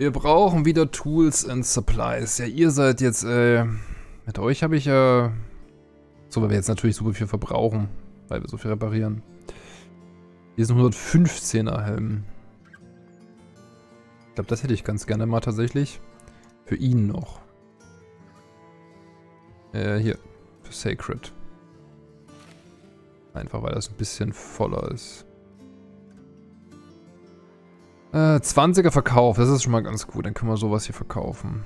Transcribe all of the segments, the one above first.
Wir brauchen wieder Tools and Supplies. Ja, ihr seid jetzt, äh, mit euch habe ich ja, so, weil wir jetzt natürlich super viel verbrauchen, weil wir so viel reparieren. Hier sind 115er Helm. Ich glaube, das hätte ich ganz gerne mal tatsächlich. Für ihn noch. Äh, hier. Für Sacred. Einfach, weil das ein bisschen voller ist. Äh, 20er Verkauf, das ist schon mal ganz gut. Dann können wir sowas hier verkaufen.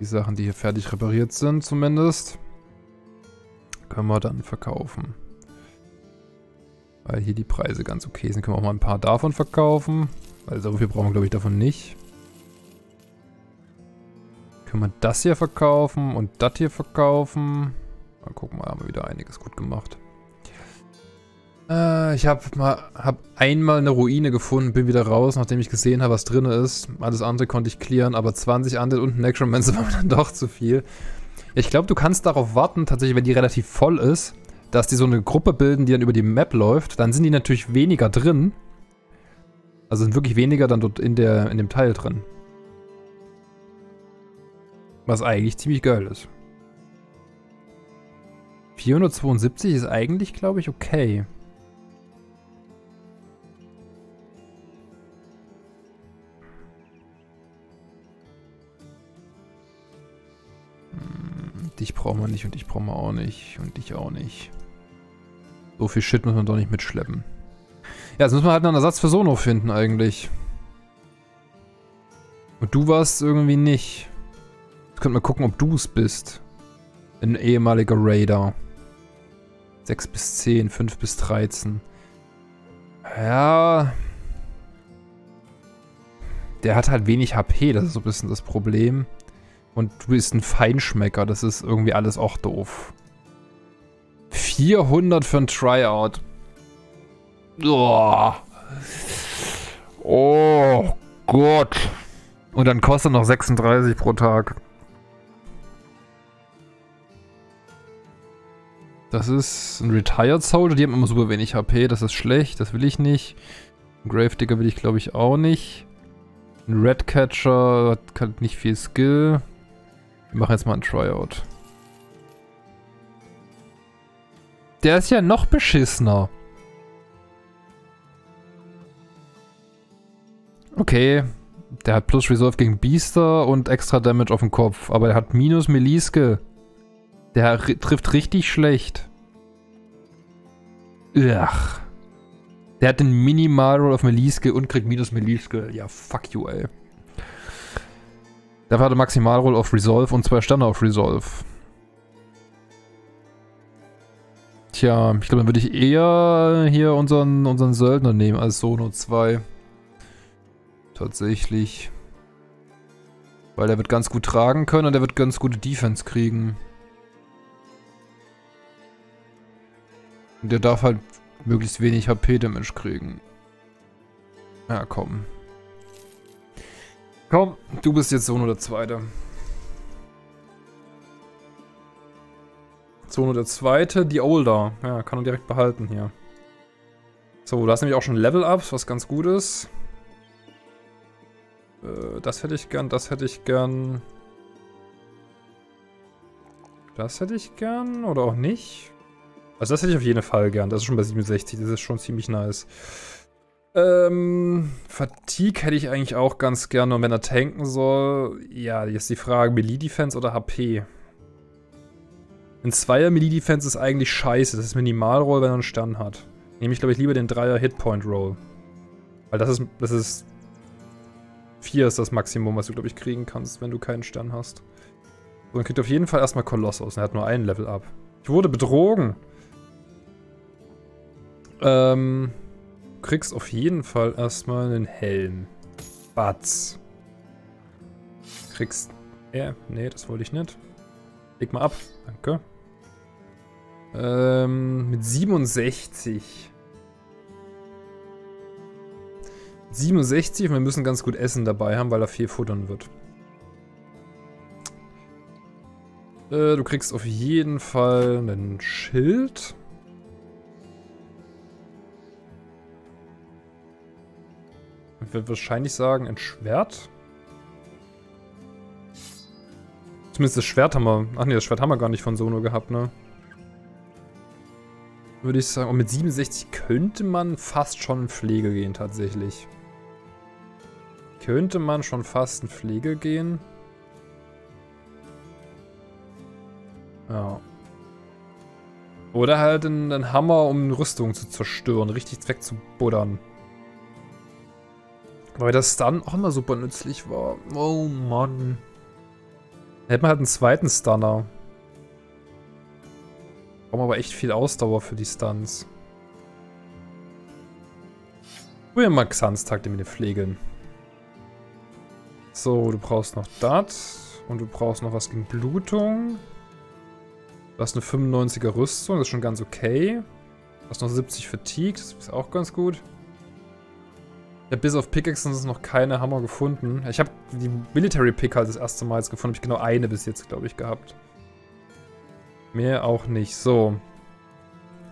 Die Sachen, die hier fertig repariert sind zumindest, können wir dann verkaufen. Weil hier die Preise ganz okay sind. Können wir auch mal ein paar davon verkaufen. Weil so viel brauchen wir, glaube ich, davon nicht. Können wir das hier verkaufen und das hier verkaufen. Mal gucken, mal haben wir wieder einiges gut gemacht. Äh, ich habe mal hab einmal eine Ruine gefunden, bin wieder raus, nachdem ich gesehen habe, was drin ist. Alles andere konnte ich clearen, aber 20 Undead und Necromancer war dann doch zu viel. Ich glaube, du kannst darauf warten, tatsächlich, wenn die relativ voll ist, dass die so eine Gruppe bilden, die dann über die Map läuft. Dann sind die natürlich weniger drin. Also sind wirklich weniger dann dort in, der, in dem Teil drin. Was eigentlich ziemlich geil ist. 472 ist eigentlich, glaube ich, okay. Dich brauchen wir nicht und dich brauchen wir auch nicht und dich auch nicht. So viel Shit muss man doch nicht mitschleppen. Ja, jetzt müssen wir halt einen Ersatz für Sono finden eigentlich. Und du warst irgendwie nicht. Jetzt könnten wir gucken, ob du es bist. Ein ehemaliger Raider. 6 bis 10, 5 bis 13. Ja. Der hat halt wenig HP, das ist so ein bisschen das Problem. Und du bist ein Feinschmecker, das ist irgendwie alles auch doof. 400 für ein Tryout. Oh. oh Gott. Und dann kostet noch 36 pro Tag. Das ist ein Retired Soldier, die haben immer super wenig HP, das ist schlecht, das will ich nicht. Ein Gravedigger will ich glaube ich auch nicht. Ein Redcatcher hat nicht viel Skill. Wir machen jetzt mal ein Tryout. Der ist ja noch beschissener. Okay. Der hat plus Resolve gegen Biester und extra Damage auf den Kopf. Aber der hat minus Meliske. Der trifft richtig schlecht. Ugh. Der hat den Minimal-Roll auf Meliske und kriegt minus Meliske. Ja, fuck you, ey. Dafür hat er Maximalroll auf Resolve und zwei Sterne auf Resolve. Tja, ich glaube, dann würde ich eher hier unseren, unseren Söldner nehmen als Sono 2. Tatsächlich. Weil der wird ganz gut tragen können und der wird ganz gute Defense kriegen. Und der darf halt möglichst wenig HP-Damage kriegen. Ja, komm. Komm, du bist jetzt Sohn oder Zweiter. Sohn oder Zweite, die Older. Ja, kann man direkt behalten hier. So, du hast nämlich auch schon Level-Ups, was ganz gut ist. Äh, das hätte ich gern, das hätte ich gern. Das hätte ich gern oder auch nicht. Also das hätte ich auf jeden Fall gern. Das ist schon bei 67, das ist schon ziemlich nice. Ähm, Fatigue hätte ich eigentlich auch ganz gerne. Und wenn er tanken soll, ja, jetzt die Frage, Melee-Defense oder HP? Ein Zweier Melee-Defense ist eigentlich scheiße. Das ist Minimalroll, wenn er einen Stern hat. Nehme ich, glaube ich, lieber den Dreier Hitpoint-Roll. Weil das ist, das ist... 4 ist das Maximum, was du, glaube ich, kriegen kannst, wenn du keinen Stern hast. So, dann kriegt auf jeden Fall erstmal Kolossus. Er hat nur ein Level up. Ich wurde betrogen. Ähm, kriegst auf jeden Fall erstmal einen Helm. Batz. Kriegst... Ja, nee, das wollte ich nicht. Leg mal ab. Danke. Ähm, mit 67. 67 und wir müssen ganz gut Essen dabei haben, weil er viel futtern wird. Äh, du kriegst auf jeden Fall einen Schild. Ich würde wahrscheinlich sagen, ein Schwert. Zumindest das Schwert haben wir... Ach nee, das Schwert haben wir gar nicht von Sono gehabt, ne? Würde ich sagen. Und mit 67 könnte man fast schon in Pflege gehen, tatsächlich. Könnte man schon fast in Pflege gehen. Ja. Oder halt einen, Hammer, um Rüstung zu zerstören, richtig wegzubuddern. Weil das dann auch immer super nützlich war. Oh Mann. Hätte man halt einen zweiten Stunner. Brauchen aber echt viel Ausdauer für die Stunts. Probieren mal Xanz-Takte mit den Pflegeln. So, du brauchst noch das. Und du brauchst noch was gegen Blutung. Du hast eine 95er Rüstung, das ist schon ganz okay. Du hast noch 70 Fatigue, das ist auch ganz gut. Ja, bis auf Pickaxen ist noch keine Hammer gefunden. Ich habe die Military Pick halt das erste Mal jetzt gefunden. Habe ich genau eine bis jetzt, glaube ich, gehabt. Mehr auch nicht. So.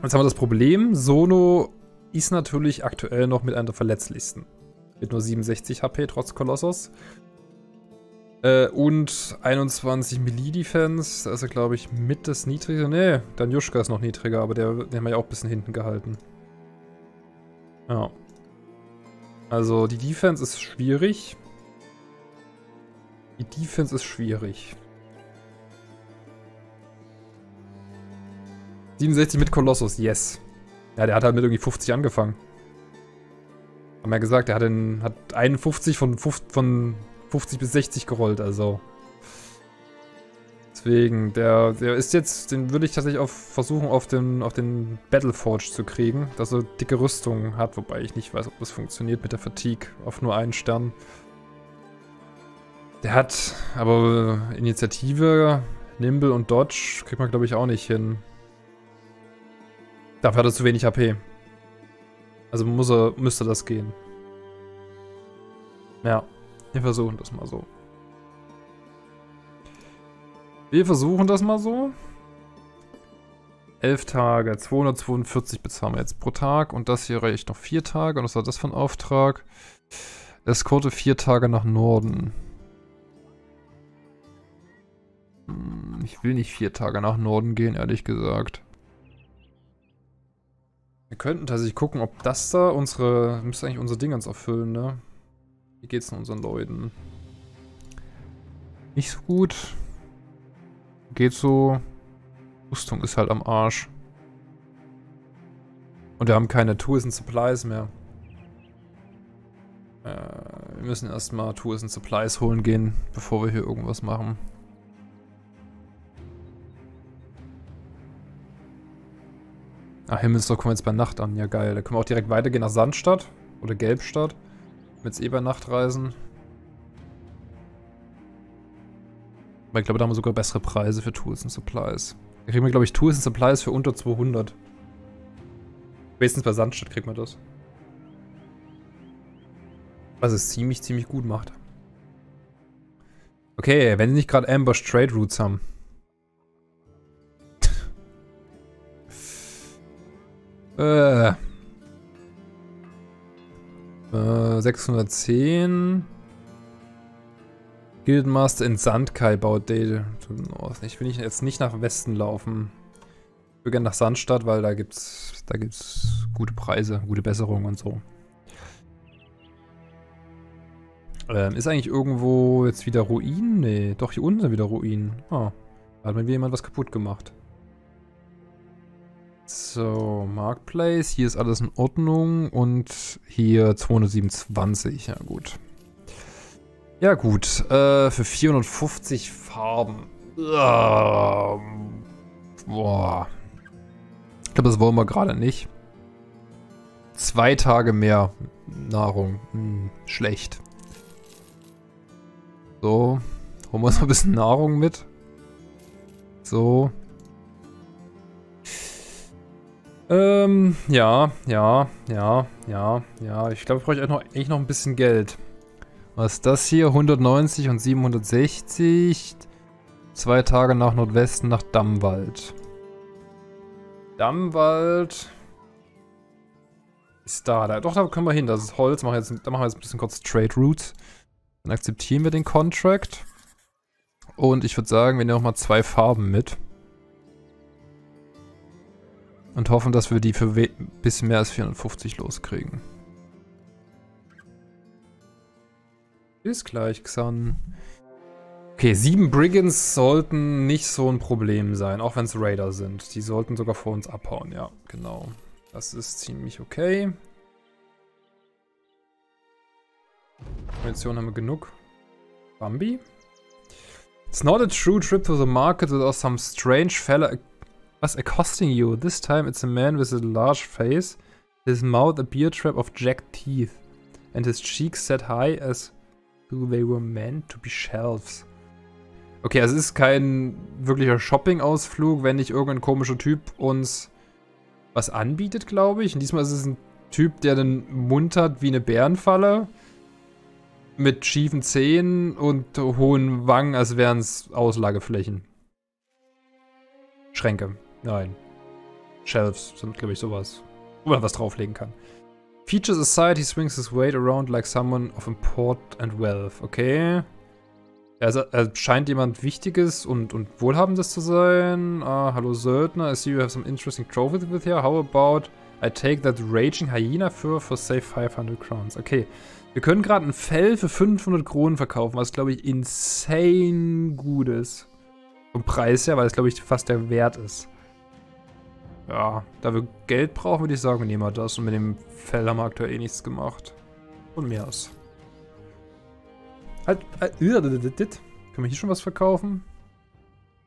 Jetzt haben wir das Problem. Sono ist natürlich aktuell noch mit einer der verletzlichsten. Mit nur 67 HP trotz Kolossos. Äh, und 21 Melee-Defense. Da ist er, glaube ich, mit das niedrigste. Nee, Danjuschka ist noch niedriger, aber der, den haben wir ja auch ein bisschen hinten gehalten. Ja. Also, die Defense ist schwierig. Die Defense ist schwierig. 67 mit Kolossus, yes. Ja, der hat halt mit irgendwie 50 angefangen. Haben wir ja gesagt, der hat, den, hat 51 von, von 50 bis 60 gerollt, also. Deswegen, der, der ist jetzt, den würde ich tatsächlich auf, versuchen, auf den, auf den Battleforge zu kriegen, dass er dicke Rüstung hat, wobei ich nicht weiß, ob das funktioniert mit der Fatigue auf nur einen Stern. Der hat aber Initiative, Nimble und Dodge kriegt man, glaube ich, auch nicht hin. Dafür hat er zu wenig HP. Also muss er, müsste das gehen. Ja. Wir versuchen das mal so. Wir versuchen das mal so. 11 Tage, 242 bezahlen wir jetzt pro Tag. Und das hier reicht noch 4 Tage. Und was war das für ein Auftrag? Eskorte 4 Tage nach Norden. Hm, ich will nicht 4 Tage nach Norden gehen, ehrlich gesagt. Wir könnten tatsächlich gucken, ob das da unsere... Müsste eigentlich unsere Dingens erfüllen, ne? Wie geht's denn unseren Leuten? Nicht so gut. Geht so. Rüstung ist halt am Arsch. Und wir haben keine Tools and Supplies mehr. Äh, wir müssen erstmal Tools and Supplies holen gehen, bevor wir hier irgendwas machen. Ach, Himmelsdorf kommen wir jetzt bei Nacht an. Ja, geil. Da können wir auch direkt weitergehen nach Sandstadt oder Gelbstadt. Mit eh bei Nachtreisen. Aber ich glaube, da haben wir sogar bessere Preise für Tools und Supplies. Da kriegen wir, glaube ich, Tools und Supplies für unter 200. Wenigstens bei Sandstadt kriegt man das. Was es ziemlich, ziemlich gut macht. Okay, wenn sie nicht gerade Ambush Trade Routes haben. äh. Äh, 610. Guildmaster in Sandkai baut Dale Ich will jetzt nicht nach Westen laufen. Ich will gerne nach Sandstadt, weil da gibt's, da gibt's gute Preise, gute Besserungen und so. Ähm, ist eigentlich irgendwo jetzt wieder Ruinen? Nee, doch, hier unten sind wieder Ruinen. Ah, da hat mir jemand was kaputt gemacht. So, Marketplace, hier ist alles in Ordnung und hier 227, ja gut. Ja gut, äh, für 450 Farben. Uh, boah. Ich glaube, das wollen wir gerade nicht. Zwei Tage mehr Nahrung. Hm, schlecht. So, holen wir uns mal ein bisschen Nahrung mit. So, Ähm, ja, ja, ja, ja, ja. Ich glaube, ich brauche eigentlich noch ein bisschen Geld. Was ist das hier? 190 und 760. Zwei Tage nach Nordwesten nach Dammwald. Dammwald Ist da, da. Doch, da können wir hin. Das ist Holz. Machen jetzt, da machen wir jetzt ein bisschen kurz Trade Routes. Dann akzeptieren wir den Contract. Und ich würde sagen, wir nehmen nochmal zwei Farben mit. Und hoffen, dass wir die für ein bisschen mehr als 450 loskriegen. Bis gleich, Xan. Okay, sieben Brigands sollten nicht so ein Problem sein, auch wenn es Raider sind. Die sollten sogar vor uns abhauen, ja, genau. Das ist ziemlich okay. Munition haben wir genug. Bambi? It's not a true trip to the market without some strange fella was accosting you. This time it's a man with a large face, his mouth a beer trap of jagged teeth, and his cheeks set high as they were meant to be shelves. Okay, also es ist kein wirklicher Shopping-Ausflug, wenn nicht irgendein komischer Typ uns was anbietet, glaube ich. Und diesmal ist es ein Typ, der den Mund hat wie eine Bärenfalle. Mit schiefen Zähnen und hohen Wangen, als wären es Auslageflächen. Schränke. Nein. Shelves sind, glaube ich, sowas. Wo man was drauflegen kann. Features aside, he swings his weight around like someone of import and wealth. Okay. Also, er scheint jemand Wichtiges und, und Wohlhabendes zu sein. Ah, hallo Söldner. I see you have some interesting trophies with you. How about I take that raging hyena fur for say 500 crowns. Okay. Wir können gerade ein Fell für 500 Kronen verkaufen, was glaube ich insane gut ist. Vom Preis her, weil es glaube ich fast der Wert ist. Ja, da wir Geld brauchen, würde ich sagen, nehmen wir das. Und mit dem Fell haben wir aktuell eh nichts gemacht. Und mehr aus. Halt, halt, Können wir hier schon was verkaufen?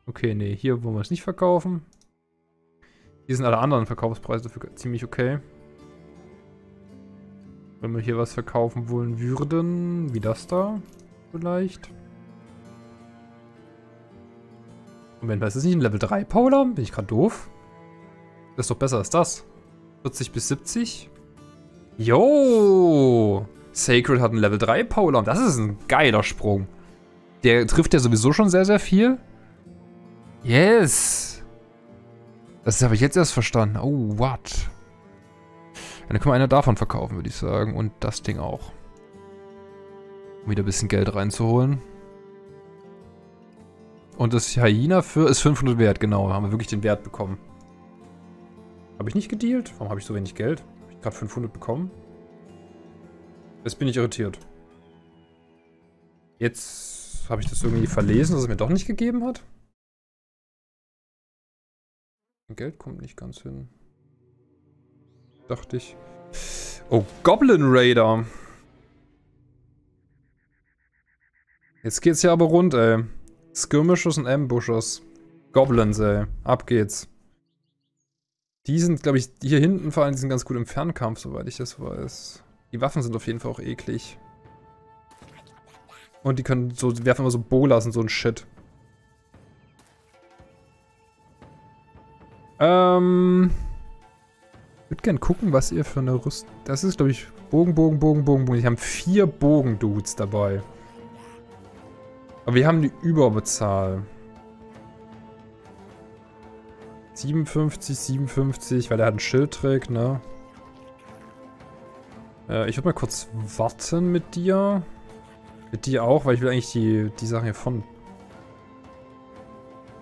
Okay, nee, hier wollen wir es nicht verkaufen. Hier sind alle anderen Verkaufspreise dafür ziemlich okay. Wenn wir hier was verkaufen wollen würden, wie das da vielleicht. Moment, was ist nicht ein Level 3 Power? Bin ich gerade doof? Das ist doch besser als das. 40 bis 70. Yo! Sacred hat einen Level 3 Power. Das ist ein geiler Sprung. Der trifft ja sowieso schon sehr, sehr viel. Yes! Das habe ich jetzt erst verstanden. Oh, what? Dann können wir einer davon verkaufen, würde ich sagen. Und das Ding auch. Um wieder ein bisschen Geld reinzuholen. Und das Hyena für ist 500 wert, genau. Haben wir wirklich den Wert bekommen. Habe ich nicht gedealt? Warum habe ich so wenig Geld? Habe ich gerade 500 bekommen? Jetzt bin ich irritiert. Jetzt habe ich das irgendwie verlesen, dass es mir doch nicht gegeben hat. Geld kommt nicht ganz hin. Dachte ich. Oh, Goblin Raider. Jetzt geht's ja aber rund, ey. Skirmishes und Ambushes. Goblins, ey. Ab geht's. Die sind, glaube ich, hier hinten vor allem, die sind ganz gut im Fernkampf, soweit ich das weiß. Die Waffen sind auf jeden Fall auch eklig. Und die können so, werfen immer so Bolas und so ein Shit. Ähm. Ich würde gerne gucken, was ihr für eine Rüstung. Das ist, glaube ich, Bogen, Bogen, Bogen, Bogen, Bogen. Die haben vier Bogen-Dudes dabei. Aber wir haben die Überbezahl. 57, 57, weil er hat einen Schildtrick, ne? Äh, ich würde mal kurz warten mit dir. Mit dir auch, weil ich will eigentlich die, die Sachen hier von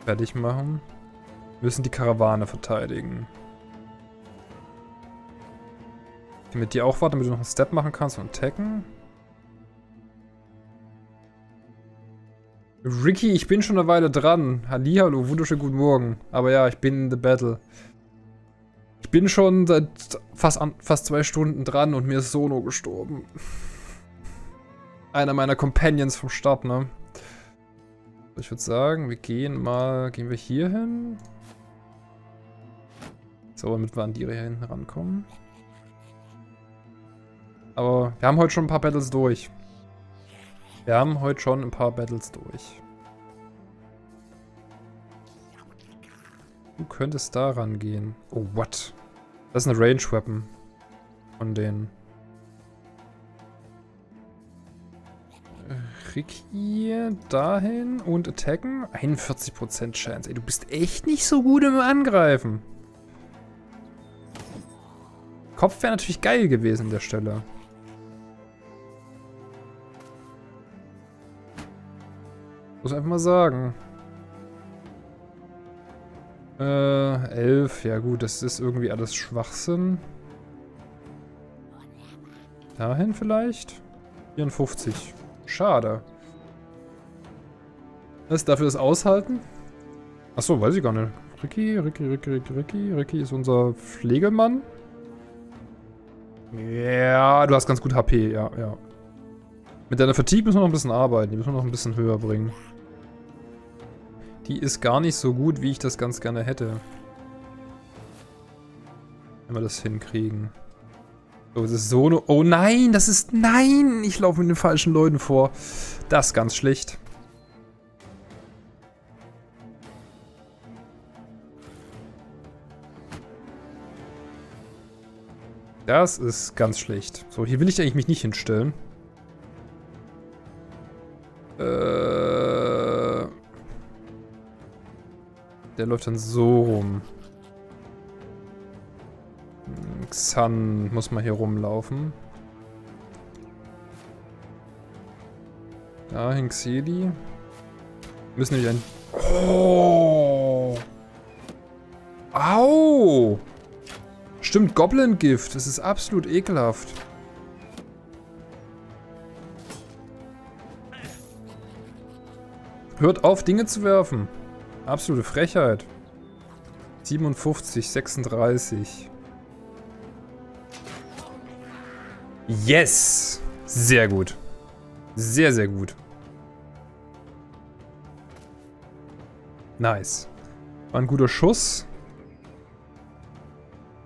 fertig machen. Wir müssen die Karawane verteidigen. Ich mit dir auch warten, damit du noch einen Step machen kannst und tacken. Ricky, ich bin schon eine Weile dran. Hallihallo, wunderschönen guten Morgen. Aber ja, ich bin in the battle. Ich bin schon seit fast, fast zwei Stunden dran und mir ist Sono gestorben. Einer meiner Companions vom Start, ne? Ich würde sagen, wir gehen mal... Gehen wir hier hin? So, damit wir an die hier hinten rankommen. Aber wir haben heute schon ein paar Battles durch. Wir haben heute schon ein paar Battles durch. Du könntest da rangehen. Oh, what? Das ist eine Range Weapon. Von denen. Ricky dahin und attacken. 41% Chance. Ey, du bist echt nicht so gut im Angreifen. Kopf wäre natürlich geil gewesen an der Stelle. Muss einfach mal sagen. Äh, 11. Ja gut, das ist irgendwie alles Schwachsinn. Dahin vielleicht? 54. Schade. Was, dafür das aushalten? Achso, weiß ich gar nicht. Ricky, Ricky, Ricky, Ricky, Ricky. Ricky ist unser Pflegemann. Ja, du hast ganz gut HP, ja, ja. Mit deiner Fatigue müssen wir noch ein bisschen arbeiten. Die müssen wir noch ein bisschen höher bringen. Die ist gar nicht so gut, wie ich das ganz gerne hätte. Wenn wir das hinkriegen. So, es ist so eine... Oh nein, das ist... Nein! Ich laufe mit den falschen Leuten vor. Das ist ganz schlecht. Das ist ganz schlecht. So, hier will ich eigentlich mich nicht hinstellen. Äh... Der läuft dann so rum. Xan muss mal hier rumlaufen. Dahin Xeli. Müssen wir ein... Oh! Au! Stimmt, Goblin-Gift. Das ist absolut ekelhaft. Hört auf, Dinge zu werfen. Absolute Frechheit. 57, 36. Yes! Sehr gut. Sehr, sehr gut. Nice. War ein guter Schuss.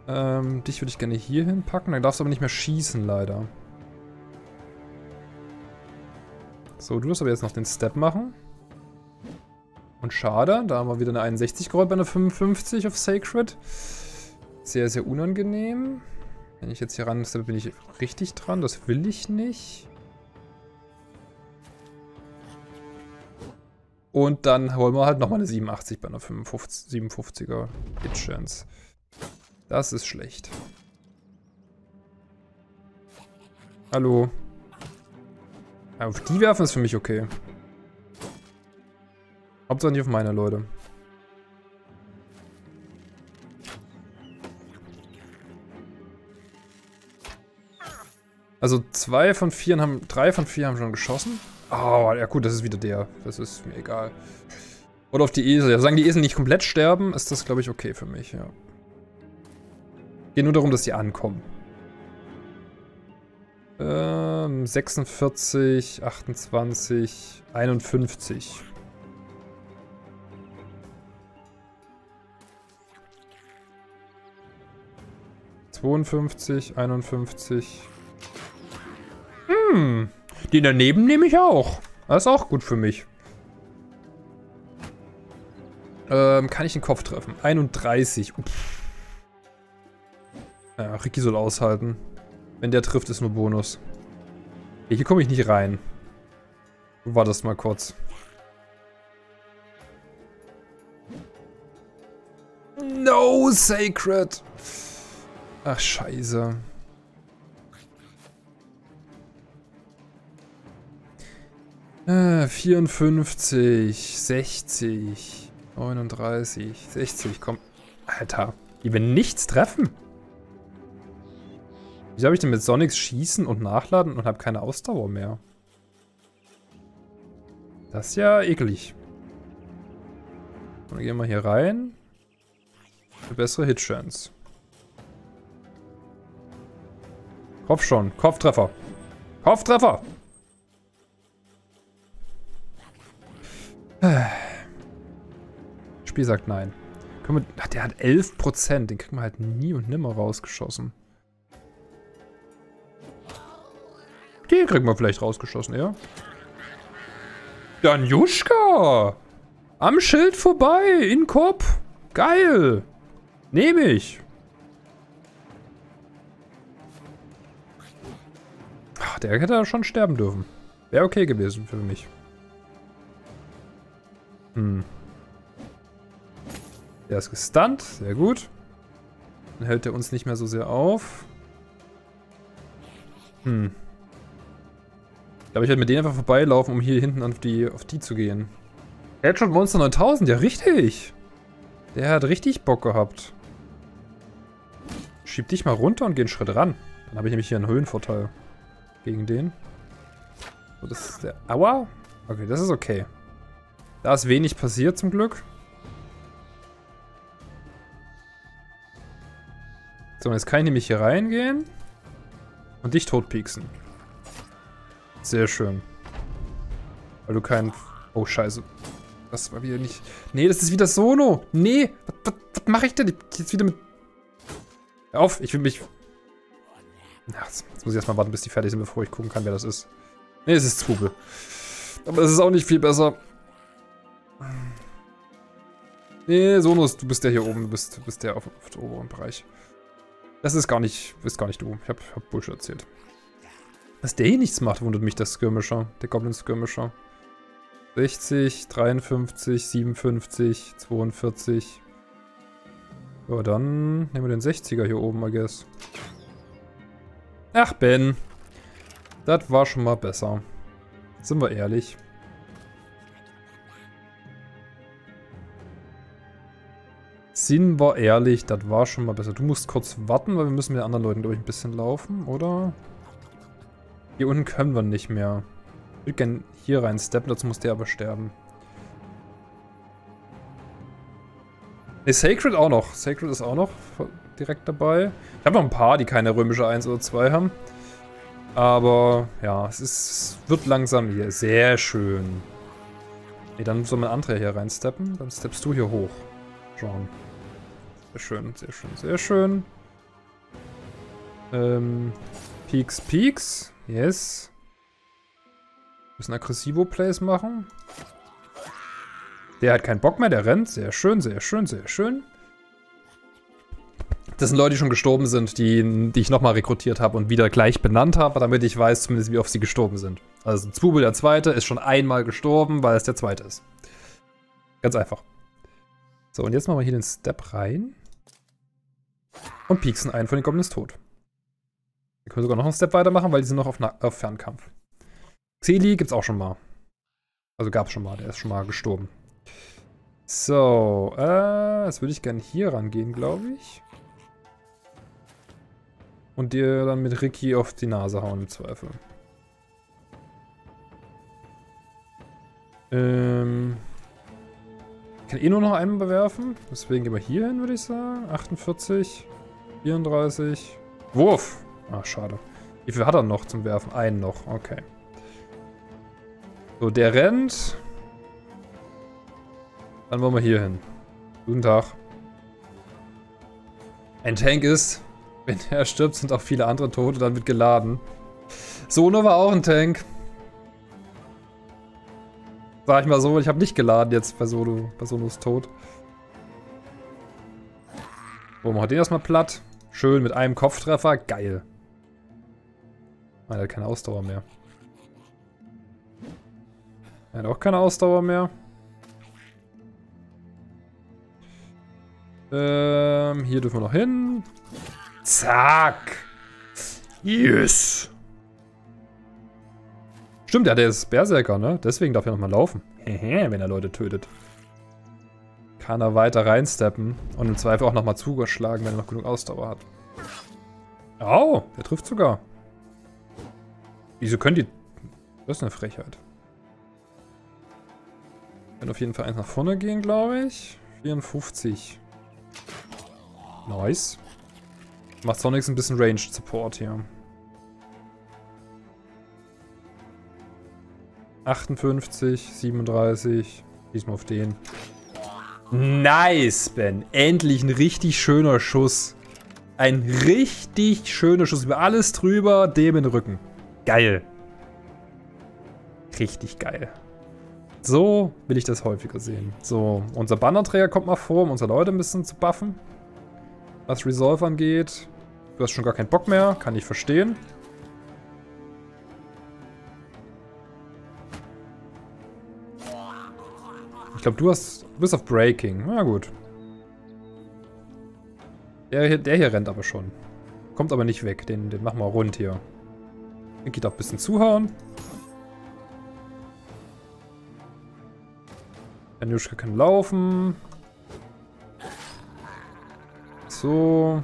Ähm, dich würde ich gerne hier hinpacken. Dann darfst du aber nicht mehr schießen, leider. So, du wirst aber jetzt noch den Step machen. Und schade, da haben wir wieder eine 61 gerollt bei einer 55 auf Sacred. Sehr, sehr unangenehm. Wenn ich jetzt hier ran bin ich richtig dran. Das will ich nicht. Und dann holen wir halt nochmal eine 87 bei einer 55, 57er Hit. Das ist schlecht. Hallo. auf die werfen ist für mich okay. Hauptsache nicht auf meine Leute. Also zwei von vier haben, drei von vier haben schon geschossen. Oh, ja gut, das ist wieder der. Das ist mir egal. Oder auf die Esel. Ja, solange die Esel nicht komplett sterben, ist das, glaube ich, okay für mich, ja. Geht nur darum, dass sie ankommen. Ähm, 46, 28, 51. Zweiundfünfzig, einundfünfzig. Hm, den daneben nehme ich auch. Das ist auch gut für mich. Ähm, kann ich den Kopf treffen? 31. Uff. Ja, Ricky soll aushalten. Wenn der trifft, ist nur Bonus. Hier komme ich nicht rein. Du wartest mal kurz. No, Sacred! Ach, scheiße. Äh, 54, 60, 39, 60, komm. Alter, die werden nichts treffen. Wieso habe ich denn mit Sonics schießen und nachladen und habe keine Ausdauer mehr? Das ist ja eklig. Dann gehen wir hier rein. Eine bessere Hitchance. Kopf schon. Kopftreffer. Kopftreffer! Spiel sagt nein. Wir, der hat 11%. Den kriegen wir halt nie und nimmer rausgeschossen. Den kriegen wir vielleicht rausgeschossen, ja? Danjuschka! Am Schild vorbei, in Kopf. Geil. Nehme ich. Ach, der hätte schon sterben dürfen. Wäre okay gewesen für mich. Hm. Der ist gestunt. Sehr gut. Dann hält er uns nicht mehr so sehr auf. Hm. Ich glaube, ich werde mit denen einfach vorbeilaufen, um hier hinten auf die, auf die zu gehen. Headshot Monster 9000, ja richtig. Der hat richtig Bock gehabt. Schieb dich mal runter und geh einen Schritt ran. Dann habe ich nämlich hier einen Höhenvorteil gegen den. So, das ist der... Aua? Okay, das ist okay. Da ist wenig passiert zum Glück. So, jetzt kann ich nämlich hier reingehen und dich totpieksen. Sehr schön. Weil du kein... Oh, scheiße. Das war wieder nicht... Nee, das ist wieder Sono. Nee, was, was, was mache ich denn? Jetzt wieder mit... Hör auf, ich will mich... Jetzt muss ich erstmal warten, bis die fertig sind, bevor ich gucken kann, wer das ist. Nee, es ist Zwiebel. Aber es ist auch nicht viel besser. Nee, Sonus, du bist der hier oben. Du bist, du bist der auf, auf dem oberen Bereich. Das ist gar nicht, ist gar nicht du. Ich hab, hab Bullshit erzählt. Dass der hier nichts macht, wundert mich, der Skirmisher. Der Goblin Skirmisher. 60, 53, 57, 42. Ja, dann nehmen wir den 60er hier oben, I guess. Ach, Ben. Das war schon mal besser. Sind wir ehrlich. Sind wir ehrlich, das war schon mal besser. Du musst kurz warten, weil wir müssen mit den anderen Leuten, glaube ich, ein bisschen laufen, oder? Hier unten können wir nicht mehr. Ich würde gerne hier rein steppen, dazu muss der aber sterben. Ne, Sacred auch noch. Sacred ist auch noch direkt dabei. Ich habe noch ein paar, die keine römische 1 oder 2 haben. Aber ja, es ist, wird langsam hier. Sehr schön. Ne, dann soll mein Andrea hier reinsteppen. Dann steppst du hier hoch. John. Sehr schön, sehr schön, sehr schön. Ähm, Peaks, Peaks. Yes. Müssen Aggressivo-Plays machen. Der hat keinen Bock mehr, der rennt. Sehr schön, sehr schön, sehr schön. Das sind Leute, die schon gestorben sind, die, die ich nochmal rekrutiert habe und wieder gleich benannt habe, damit ich weiß zumindest, wie oft sie gestorben sind. Also Zwubel, der Zweite, ist schon einmal gestorben, weil es der Zweite ist. Ganz einfach. So, und jetzt machen wir hier den Step rein. Und pieksen einen von den Goblins tot. Wir können sogar noch einen Step weitermachen, weil die sind noch auf, auf Fernkampf. Xeli gibt's auch schon mal. Also gab's schon mal, der ist schon mal gestorben. So, äh, jetzt würde ich gerne hier rangehen, glaube ich. Und dir dann mit Ricky auf die Nase hauen, im Zweifel. Ähm... Ich kann eh nur noch einen bewerfen. Deswegen gehen wir hier hin, würde ich sagen. 48, 34. Wurf! Ach, schade. Wie viel hat er noch zum Werfen? Einen noch, okay. So, der rennt. Dann wollen wir hier hin. Guten Tag. Ein Tank ist, wenn er stirbt, sind auch viele andere Tote, dann wird geladen. Sono war auch ein Tank. Sag ich mal so, ich habe nicht geladen jetzt bei Solo. Bei Sonos Tod. So, machen wir den erstmal platt. Schön mit einem Kopftreffer. Geil. Er hat keine Ausdauer mehr. Er hat auch keine Ausdauer mehr. Ähm, hier dürfen wir noch hin. Zack. Yes. Stimmt, ja, der ist Berserker, ne? Deswegen darf er nochmal laufen. Hehe, wenn er Leute tötet. Kann er weiter reinsteppen und im Zweifel auch nochmal zugeschlagen, wenn er noch genug Ausdauer hat. Oh, der trifft sogar. Wieso können die... Das ist eine Frechheit. Können auf jeden Fall eins nach vorne gehen, glaube ich. 54. Nice. Macht Sonics ein bisschen Ranged Support hier. 58, 37. Diesmal auf den. Nice, Ben. Endlich ein richtig schöner Schuss. Ein richtig schöner Schuss. Über alles drüber, dem in den Rücken. Geil. Richtig geil. So will ich das häufiger sehen. So, unser Bannerträger kommt mal vor, um unsere Leute ein bisschen zu buffen. Was Resolve angeht. Du hast schon gar keinen Bock mehr, kann ich verstehen. glaube, du hast. Du bist auf Breaking. Na gut. Der hier, der hier rennt aber schon. Kommt aber nicht weg. Den, den machen wir rund hier. Geht auch ein bisschen zuhauen. Januschka kann laufen. So.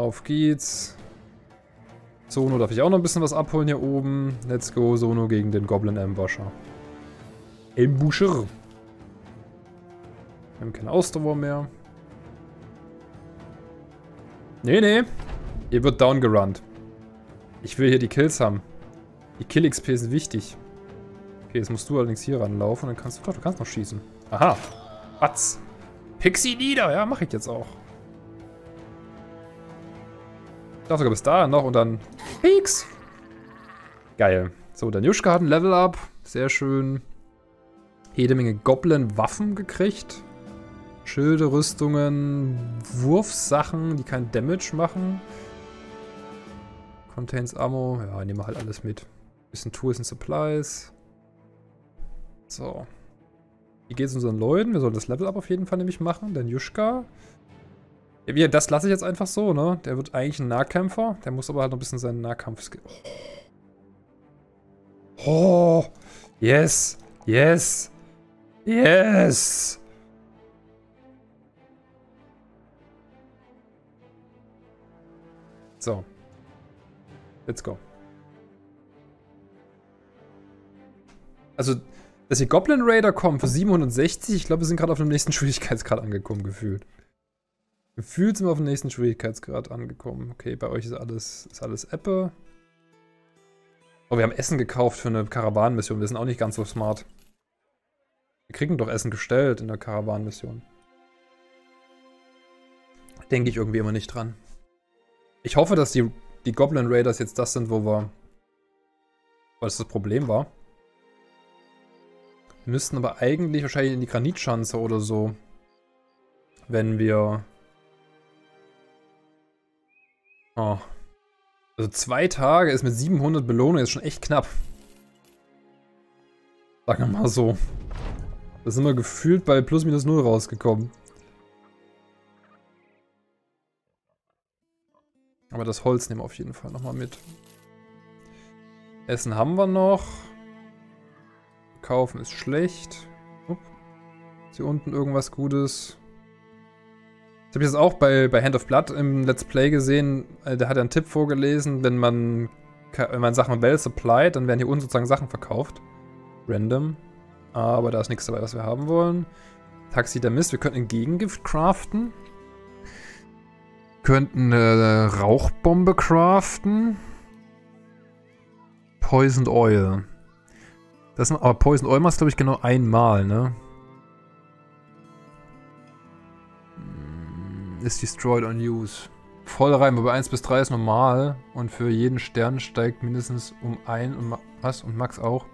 Auf geht's. Sono darf ich auch noch ein bisschen was abholen hier oben. Let's go, Sono gegen den Goblin Ambusher. Ambusher. Wir haben keine Ausdauer mehr. Nee, nee. Ihr wird downgerannt. Ich will hier die Kills haben. Die Kill-XP sind wichtig. Okay, jetzt musst du allerdings hier ranlaufen dann kannst du... Doch, du kannst noch schießen. Aha. Batz. Pixie nieder. Ja, mache ich jetzt auch. Ich sogar bis da noch und dann... Peaks. Geil. So, der Juschka hat ein Level-Up. Sehr schön. Jede Menge Goblin-Waffen gekriegt. Schilde, Rüstungen, Wurfsachen, die kein Damage machen. Contains Ammo. Ja, nehmen wir halt alles mit. Bisschen Tools and Supplies. So. Wie geht es unseren Leuten? Wir sollen das Level-Up auf jeden Fall nämlich machen. Denn Juschka. Ja, das lasse ich jetzt einfach so, ne? Der wird eigentlich ein Nahkämpfer. Der muss aber halt noch ein bisschen seinen Nahkampf... Oh. Yes. Yes. Yes. So. Let's go. Also, dass die Goblin Raider kommen für 760, ich glaube, wir sind gerade auf dem nächsten Schwierigkeitsgrad angekommen, gefühlt. Gefühlt sind wir auf dem nächsten Schwierigkeitsgrad angekommen. Okay, bei euch ist alles, ist alles Ebbe. Oh, wir haben Essen gekauft für eine Karawanenmission. Wir sind auch nicht ganz so smart. Wir kriegen doch Essen gestellt in der Karawanenmission. Denke ich irgendwie immer nicht dran. Ich hoffe, dass die, die Goblin Raiders jetzt das sind, wo wir... Was das Problem war. Wir müssten aber eigentlich wahrscheinlich in die Granitschanze oder so. Wenn wir... Oh. Also zwei Tage ist mit 700 Belohnung jetzt schon echt knapp. Sagen wir mal so. Da sind wir gefühlt bei plus minus null rausgekommen. Aber das Holz nehmen wir auf jeden Fall nochmal mit. Essen haben wir noch. Kaufen ist schlecht. Ist hier unten irgendwas Gutes? Das habe ich jetzt auch bei, bei Hand of Blood im Let's Play gesehen. Äh, der hat einen Tipp vorgelesen, wenn man, wenn man Sachen well supplied, dann werden hier unten sozusagen Sachen verkauft. Random. Aber da ist nichts dabei, was wir haben wollen. Taxi der Mist. Wir könnten ein Gegengift craften könnten eine Rauchbombe craften. Poisoned Oil. Das, aber Poisoned Oil machst glaube ich genau einmal, ne? Ist destroyed on use. Voll rein, bei 1 bis 3 ist normal und für jeden Stern steigt mindestens um 1 und was? Und Max auch.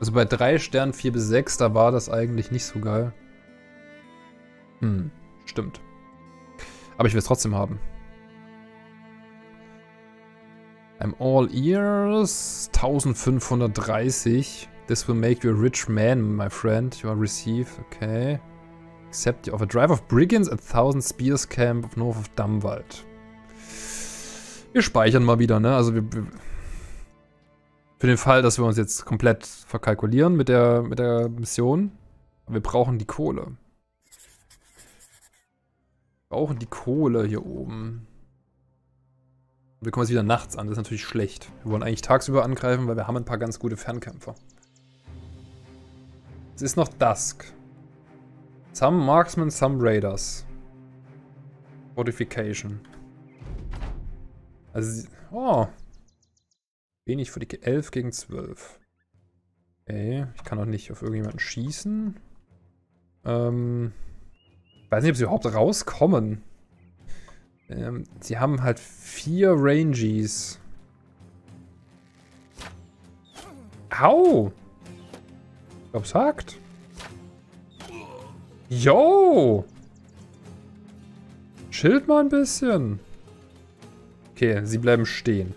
Also bei 3 Sternen 4 bis 6, da war das eigentlich nicht so geil. Hm, stimmt. Aber ich will es trotzdem haben. I'm all ears. 1530. This will make you a rich man, my friend. You are received. Okay. Accept you of a drive of brigands at Thousand Spears Camp of north of Damwald. Wir speichern mal wieder, ne? Also wir, wir, für den Fall, dass wir uns jetzt komplett verkalkulieren mit der, mit der Mission. Wir brauchen die Kohle brauchen die Kohle hier oben. Wir kommen jetzt wieder nachts an, das ist natürlich schlecht. Wir wollen eigentlich tagsüber angreifen, weil wir haben ein paar ganz gute Fernkämpfer. Es ist noch Dusk. Some Marksmen, some Raiders. Fortification. Also, oh. Wenig für die 11 gegen 12. Okay, ich kann auch nicht auf irgendjemanden schießen. Ähm... Ich weiß nicht, ob sie überhaupt rauskommen. Ähm, sie haben halt vier Rangies. Au! Ich glaub's hakt. Yo! Schild mal ein bisschen. Okay, sie bleiben stehen.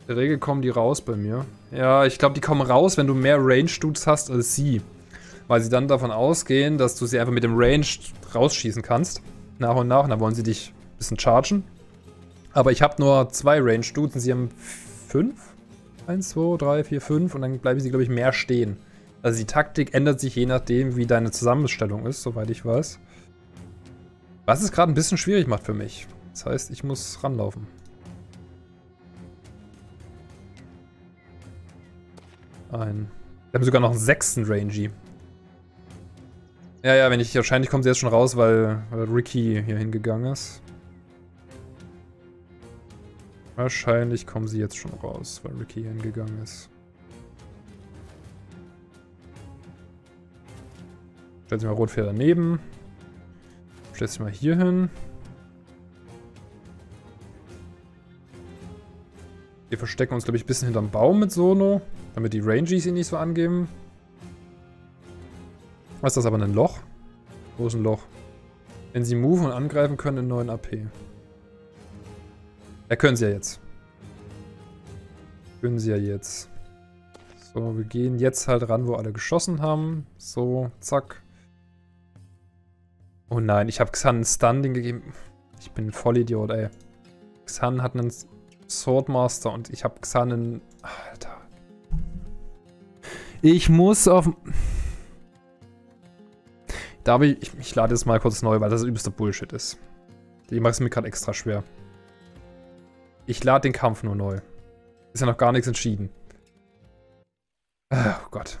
In der Regel kommen die raus bei mir. Ja, ich glaube, die kommen raus, wenn du mehr Range-Dudes hast als sie weil sie dann davon ausgehen, dass du sie einfach mit dem Range rausschießen kannst. Nach und nach. Und dann wollen sie dich ein bisschen chargen. Aber ich habe nur zwei Range-Dudes und sie haben fünf. Eins, zwei, drei, vier, fünf und dann bleiben sie, glaube ich, mehr stehen. Also die Taktik ändert sich je nachdem, wie deine Zusammenstellung ist, soweit ich weiß. Was es gerade ein bisschen schwierig macht für mich. Das heißt, ich muss ranlaufen. Ein. Wir haben sogar noch einen sechsten Rangy. Ja, ja, wenn ich. Wahrscheinlich kommt sie jetzt schon raus, weil, weil Ricky hier hingegangen ist. Wahrscheinlich kommen sie jetzt schon raus, weil Ricky hier hingegangen ist. Stellt sich mal Rotfeder daneben. Stellt sich mal hier hin. Wir verstecken uns, glaube ich, ein bisschen hinterm Baum mit Sono, damit die Rangies ihn nicht so angeben. Was ist das aber ein Loch? Wo ist ein Loch? Wenn sie move und angreifen können in 9 AP. Ja, können sie ja jetzt. Können sie ja jetzt. So, wir gehen jetzt halt ran, wo alle geschossen haben. So, zack. Oh nein, ich habe Xan einen Standing gegeben. Ich bin ein Vollidiot, ey. Xan hat einen Swordmaster und ich habe Xan einen... Alter. Ich muss auf... Da habe ich, ich... Ich lade jetzt mal kurz neu, weil das übelster Bullshit ist. Die macht es mir gerade extra schwer. Ich lade den Kampf nur neu. Ist ja noch gar nichts entschieden. Oh Gott.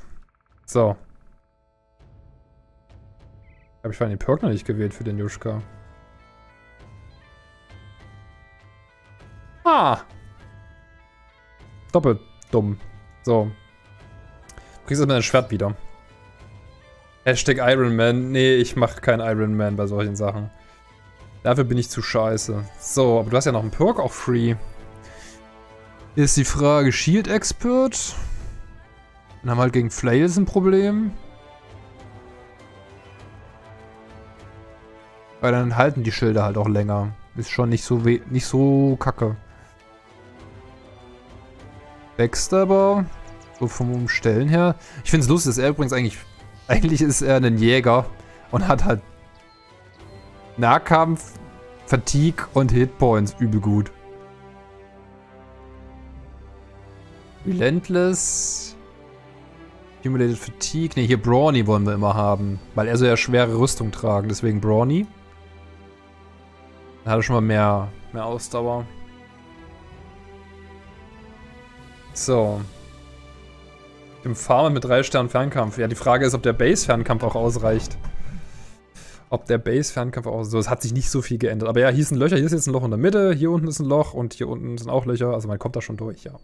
So. Habe ich vorhin den Perk noch nicht gewählt für den Juschka. Ah! Doppelt dumm. So. Du kriegst jetzt mal dein Schwert wieder. Hashtag Iron Man. Nee, ich mache kein Iron Man bei solchen Sachen. Dafür bin ich zu scheiße. So, aber du hast ja noch einen Perk auch free. Ist die Frage, Shield Expert? Dann haben wir halt gegen Flails ein Problem. Weil dann halten die Schilder halt auch länger. Ist schon nicht so nicht so kacke. Backstabber. So vom Umstellen her. Ich finde es lustig, dass er übrigens eigentlich... Eigentlich ist er ein Jäger und hat halt Nahkampf, Fatigue und Hitpoints übel gut. Relentless. Accumulated Fatigue. Ne, hier Brawny wollen wir immer haben. Weil er so ja schwere Rüstung tragen. Deswegen Brawny. Dann hat er schon mal mehr, mehr Ausdauer. So. Im Farmer mit 3 Sternen Fernkampf. Ja, die Frage ist, ob der Base-Fernkampf auch ausreicht. Ob der Base-Fernkampf auch so. Es hat sich nicht so viel geändert. Aber ja, hier ist ein Löcher, hier ist jetzt ein Loch in der Mitte, hier unten ist ein Loch und hier unten sind auch Löcher. Also man kommt da schon durch, ja.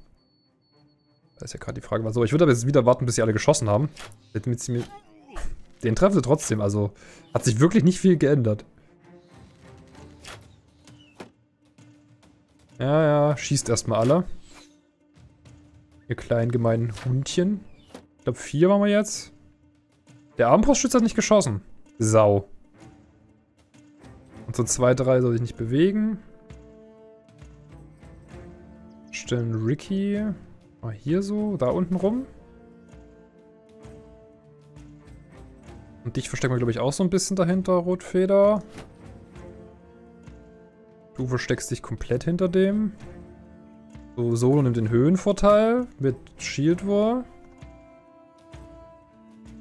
Da ist ja gerade die Frage. So, ich würde aber jetzt wieder warten, bis sie alle geschossen haben. Den treffen sie trotzdem, also hat sich wirklich nicht viel geändert. Ja, ja, schießt erstmal alle. Ihr kleinen gemeinen Hundchen. Ich glaube, vier waren wir jetzt. Der Armbrustschütze hat nicht geschossen. Sau. Und so zwei, drei soll ich nicht bewegen. Stellen Ricky mal hier so, da unten rum. Und dich verstecken wir, glaube ich, auch so ein bisschen dahinter, Rotfeder. Du versteckst dich komplett hinter dem. So, Solo nimmt den Höhenvorteil mit Shield War.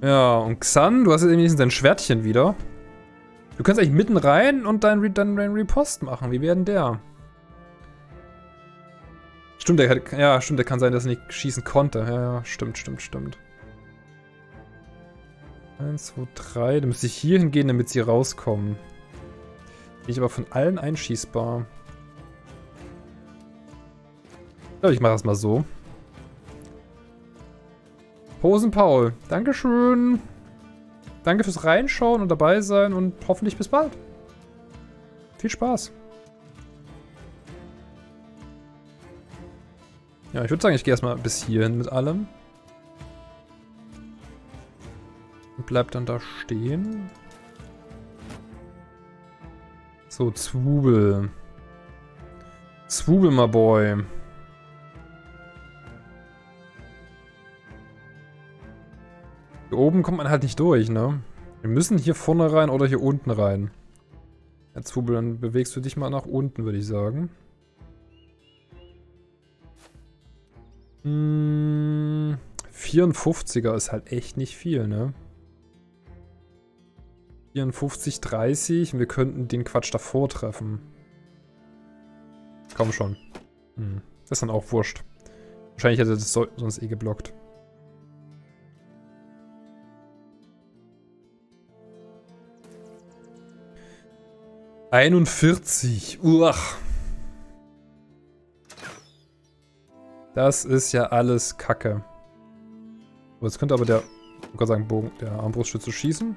Ja, und Xan, du hast jetzt irgendwie dein Schwertchen wieder. Du kannst eigentlich mitten rein und deinen dein, dein Repost machen. Wie wäre denn der? Stimmt, der hat, ja, stimmt, der kann sein, dass er nicht schießen konnte. Ja, ja, stimmt, stimmt, stimmt. Eins, zwei, drei. Dann müsste ich hier hingehen, damit sie rauskommen. Bin ich aber von allen einschießbar. Ich glaube, ich mache das mal so. Posen Paul, Dankeschön. Danke fürs Reinschauen und dabei sein und hoffentlich bis bald. Viel Spaß. Ja, ich würde sagen, ich gehe erstmal bis hierhin mit allem. Und bleib dann da stehen. So, Zwubel. Zwubel, my boy. Hier oben kommt man halt nicht durch, ne? Wir müssen hier vorne rein oder hier unten rein. Herr Zubel, dann bewegst du dich mal nach unten, würde ich sagen. Hm, 54er ist halt echt nicht viel, ne? 54, 30. Wir könnten den Quatsch davor treffen. Komm schon. Hm. Das ist dann auch wurscht. Wahrscheinlich hätte das sonst eh geblockt. Einundvierzig. Uach. Das ist ja alles Kacke. Jetzt könnte aber der, ich kann sagen, Bogen, der Armbrustschütze schießen.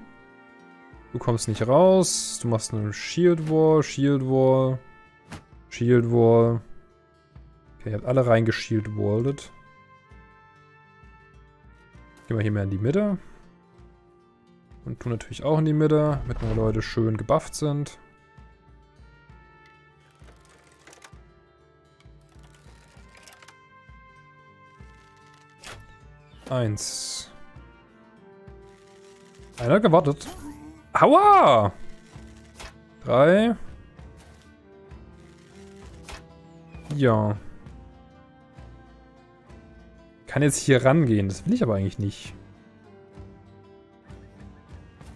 Du kommst nicht raus. Du machst eine Shield Wall, Shield Wall, Shield Wall. Okay, ihr habt alle reingeshield wallet. Gehen wir hier mehr in die Mitte. Und tun natürlich auch in die Mitte, damit meine Leute schön gebufft sind. Eins. Einer gewartet. Aua! Drei. Ja. Kann jetzt hier rangehen. Das will ich aber eigentlich nicht.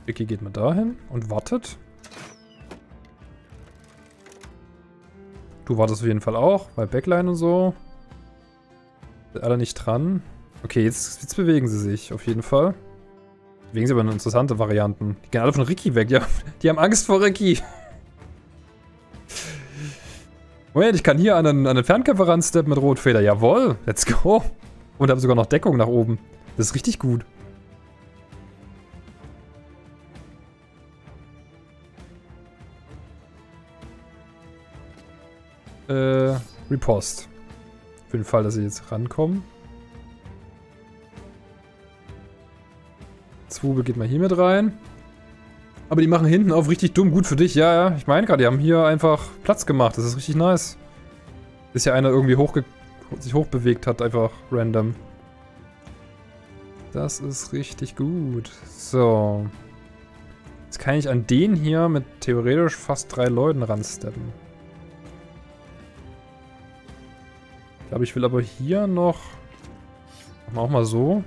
Vicky geht mal dahin und wartet. Du wartest auf jeden Fall auch, weil Backline und so. Sind alle nicht dran. Okay, jetzt, jetzt bewegen sie sich auf jeden Fall. Bewegen sie aber interessante Varianten. Die gehen alle von Ricky weg. Die haben, die haben Angst vor Ricky. Moment, ich kann hier an einen, an einen Fernkämpfer ransteppen mit Rotfeder. Jawohl, let's go. Und habe sogar noch Deckung nach oben. Das ist richtig gut. Äh, Repost. Für den Fall, dass sie jetzt rankommen. Zwubel geht mal hier mit rein. Aber die machen hinten auf richtig dumm. Gut für dich. Ja, ja. Ich meine gerade, die haben hier einfach Platz gemacht. Das ist richtig nice. Bis ja einer irgendwie hochge sich hochbewegt hat. Einfach random. Das ist richtig gut. So. Jetzt kann ich an den hier mit theoretisch fast drei Leuten ransteppen. Ich glaube, ich will aber hier noch... Machen wir auch mal so.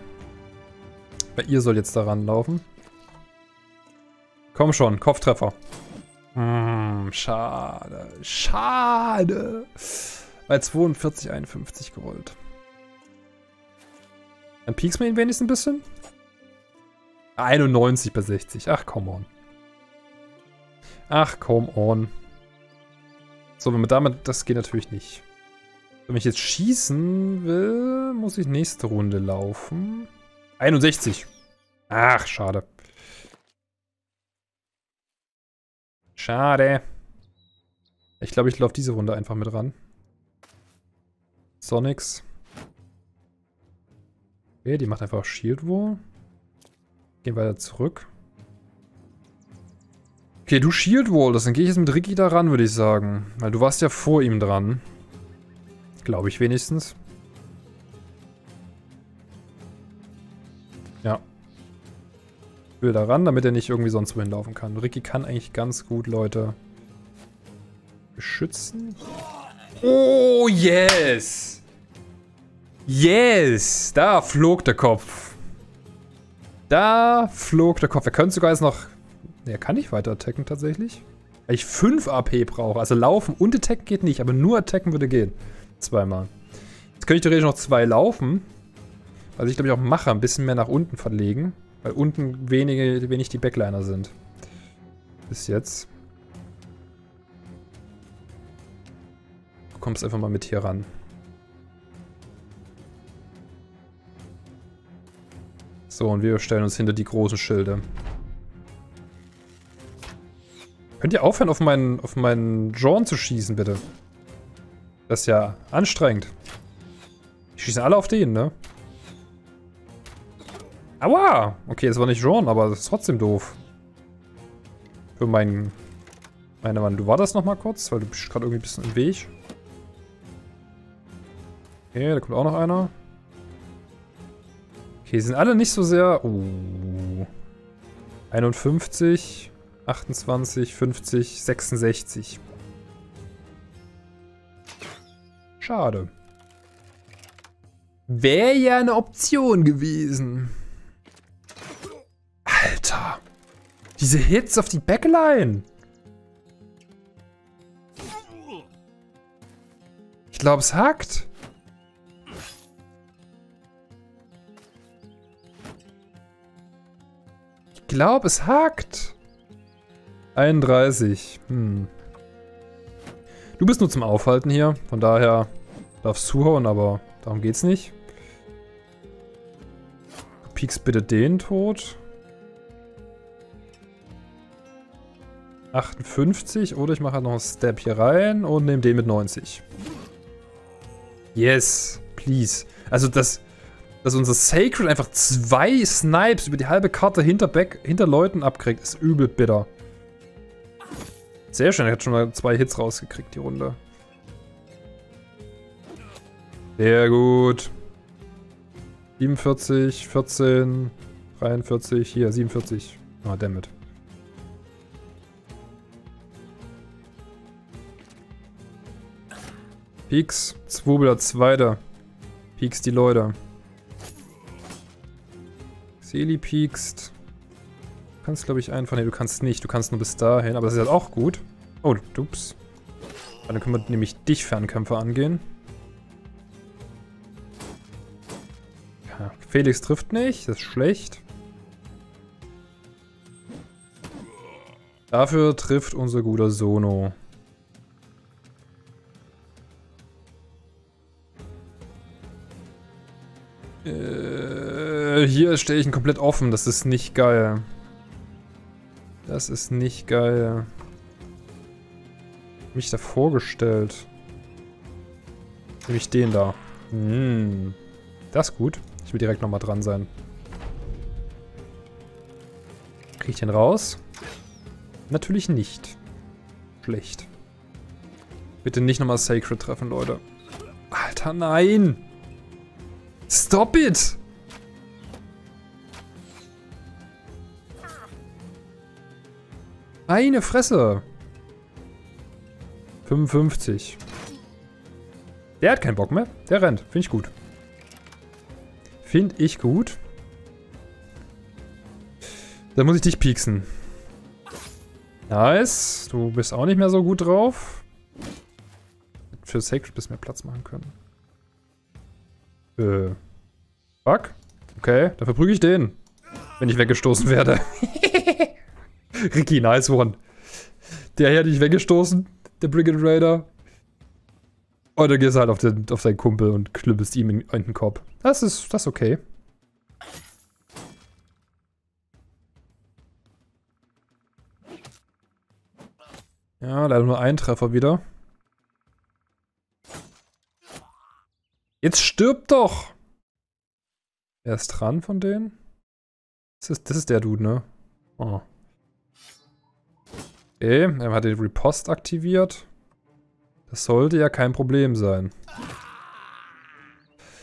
Bei ihr soll jetzt daran laufen. Komm schon, Kopftreffer. Hm, schade. Schade. Bei 42, 51 gerollt. Dann piekst man ihn wenigstens ein bisschen. 91 bei 60. Ach, come on. Ach, come on. So, wenn man damit... Das geht natürlich nicht. Wenn ich jetzt schießen will, muss ich nächste Runde laufen. 61. Ach, schade. Schade. Ich glaube, ich laufe diese Runde einfach mit ran. Sonics. Okay, die macht einfach Shield Wall. Gehen weiter zurück. Okay, du Shield Wall, das dann gehe ich jetzt mit Ricky da ran, würde ich sagen. Weil du warst ja vor ihm dran. Glaube ich wenigstens. Ja. Ich will da ran, damit er nicht irgendwie sonst wohin laufen kann. Ricky kann eigentlich ganz gut Leute beschützen. Oh, yes! Yes! Da flog der Kopf. Da flog der Kopf. Er könnte sogar jetzt noch... Er kann nicht weiter attacken tatsächlich. Weil ich 5 AP brauche. Also laufen und attacken geht nicht, aber nur attacken würde gehen. Zweimal. Jetzt könnte ich theoretisch noch zwei laufen. Also ich glaube ich auch mache, ein bisschen mehr nach unten verlegen. Weil unten wenige, wenig die Backliner sind. Bis jetzt. Du kommst einfach mal mit hier ran. So, und wir stellen uns hinter die großen Schilde. Könnt ihr aufhören, auf meinen, auf meinen John zu schießen, bitte? Das ist ja anstrengend. Die schießen alle auf den, ne? Aua! Okay, es war nicht Jean, aber das ist trotzdem doof. Für meinen... Meine Mann, du war das nochmal kurz, weil du bist gerade irgendwie ein bisschen im Weg. Okay, da kommt auch noch einer. Okay, sind alle nicht so sehr... Uh, 51. 28, 50, 66. Schade. Wäre ja eine Option gewesen. Alter. Diese Hits auf die Backline. Ich glaube, es hackt. Ich glaube, es hackt. 31. Hm. Du bist nur zum Aufhalten hier. Von daher darfst zuhauen, aber darum geht's nicht. Du piekst bitte den tot. 58 oder ich mache halt noch einen Step hier rein und nehme den mit 90. Yes, please. Also, dass, dass unser Sacred einfach zwei Snipes über die halbe Karte hinter, Back, hinter Leuten abkriegt, ist übel bitter. Sehr schön, er hat schon mal zwei Hits rausgekriegt, die Runde. Sehr gut. 47, 14, 43, hier, 47. Ah, oh, Peaks, Zwubler, Zweiter. Peaks die Leute. Seli piekst. Du kannst, glaube ich, einfach... Ne, du kannst nicht. Du kannst nur bis dahin. Aber das ist halt auch gut. Oh, ups. Dann können wir nämlich dich Fernkämpfer angehen. Ja, Felix trifft nicht. Das ist schlecht. Dafür trifft unser guter Sono. Hier stelle ich ihn komplett offen. Das ist nicht geil. Das ist nicht geil. Mich da vorgestellt. Nämlich den da. Hm. Das ist gut. Ich will direkt nochmal dran sein. Krieg ich den raus? Natürlich nicht. Schlecht. Bitte nicht nochmal Sacred treffen, Leute. Alter, nein! Stop it! Eine Fresse! 55. Der hat keinen Bock mehr. Der rennt. Finde ich gut. Finde ich gut. Dann muss ich dich pieksen. Nice. Du bist auch nicht mehr so gut drauf. Für Sacred bis mehr Platz machen können. Äh. Fuck. Okay, dann verprüge ich den. Wenn ich weggestoßen werde. Ricky, nice one. Der hat dich weggestoßen, der Brigand Raider. Und dann gehst du halt auf, den, auf seinen Kumpel und knüppelst ihm in, in den Kopf. Das ist, das ist okay. Ja, leider nur ein Treffer wieder. Jetzt stirbt doch! Wer ist dran von denen? Das ist, das ist der Dude, ne? Oh. Okay, er hat den Repost aktiviert. Das sollte ja kein Problem sein.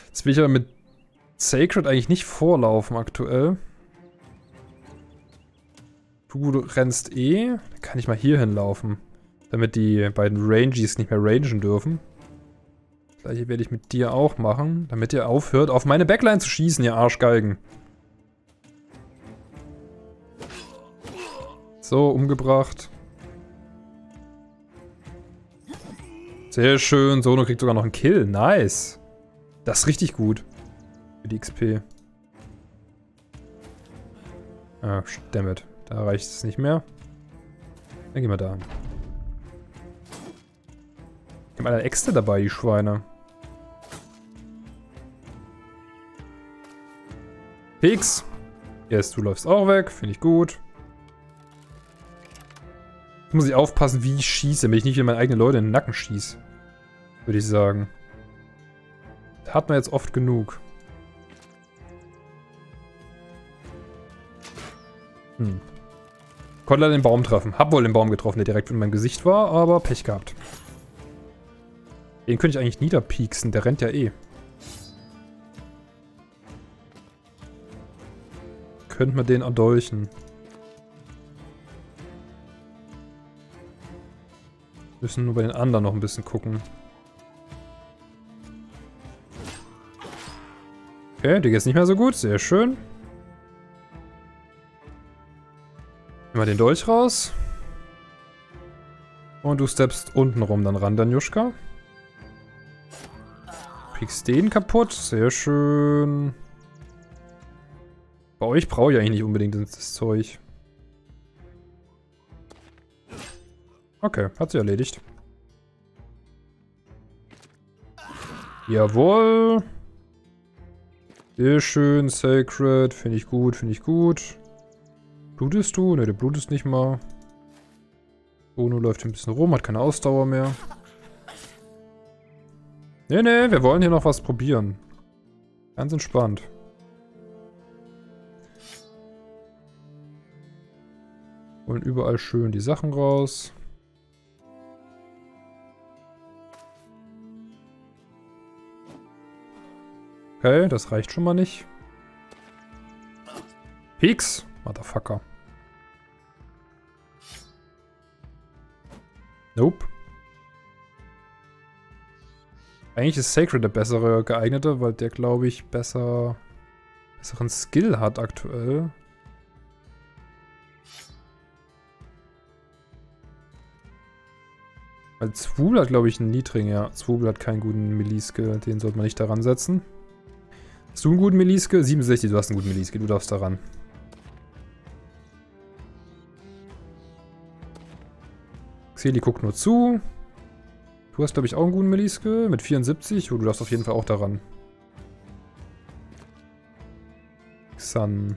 Jetzt will ich aber mit Sacred eigentlich nicht vorlaufen aktuell. Du rennst eh. Dann kann ich mal hier hinlaufen. Damit die beiden Rangies nicht mehr rangen dürfen. Gleiche werde ich mit dir auch machen, damit ihr aufhört, auf meine Backline zu schießen, ihr Arschgeigen. So, umgebracht. Sehr schön. Sono kriegt sogar noch einen Kill. Nice. Das ist richtig gut. Für die XP. Ah, dammit. Da reicht es nicht mehr. Dann gehen wir da. Die haben alle Äxte dabei, die Schweine. Fix. Yes, du läufst auch weg. Finde ich gut. Jetzt muss ich aufpassen, wie ich schieße, damit ich nicht wieder meine eigenen Leute in den Nacken schieße. Würde ich sagen. Das hat man jetzt oft genug. Hm. Konnte leider den Baum treffen. Hab wohl den Baum getroffen, der direkt in meinem Gesicht war, aber Pech gehabt. Den könnte ich eigentlich niederpieksen, der rennt ja eh. Könnte man den erdolchen. Müssen nur bei den anderen noch ein bisschen gucken. Okay, die geht's nicht mehr so gut. Sehr schön. Nehmen wir den Dolch raus. Und du steppst unten rum dann ran, Danjuschka. Kriegst den kaputt. Sehr schön. Bei euch brauche ich eigentlich nicht unbedingt das Zeug. Okay, hat sie erledigt. Jawohl. Sehr schön, Sacred. Finde ich gut, finde ich gut. Blutest du? Ne, du blutest nicht mal. Bono läuft ein bisschen rum, hat keine Ausdauer mehr. Ne, ne, wir wollen hier noch was probieren. Ganz entspannt. Holen überall schön die Sachen raus. Okay, das reicht schon mal nicht. Peaks, Motherfucker. Nope. Eigentlich ist Sacred der bessere geeignete, weil der, glaube ich, besser besseren Skill hat aktuell. Weil Zwubel hat, glaube ich, einen niedrigen, ja. Zwubel hat keinen guten Melee-Skill, den sollte man nicht daran setzen. Hast du einen guten Melee-Skill? 67, du hast einen guten Melee-Skill, du darfst daran. Xeli guckt nur zu. Du hast, glaube ich, auch einen guten Melee-Skill mit 74. Oh, du darfst auf jeden Fall auch daran. Xan.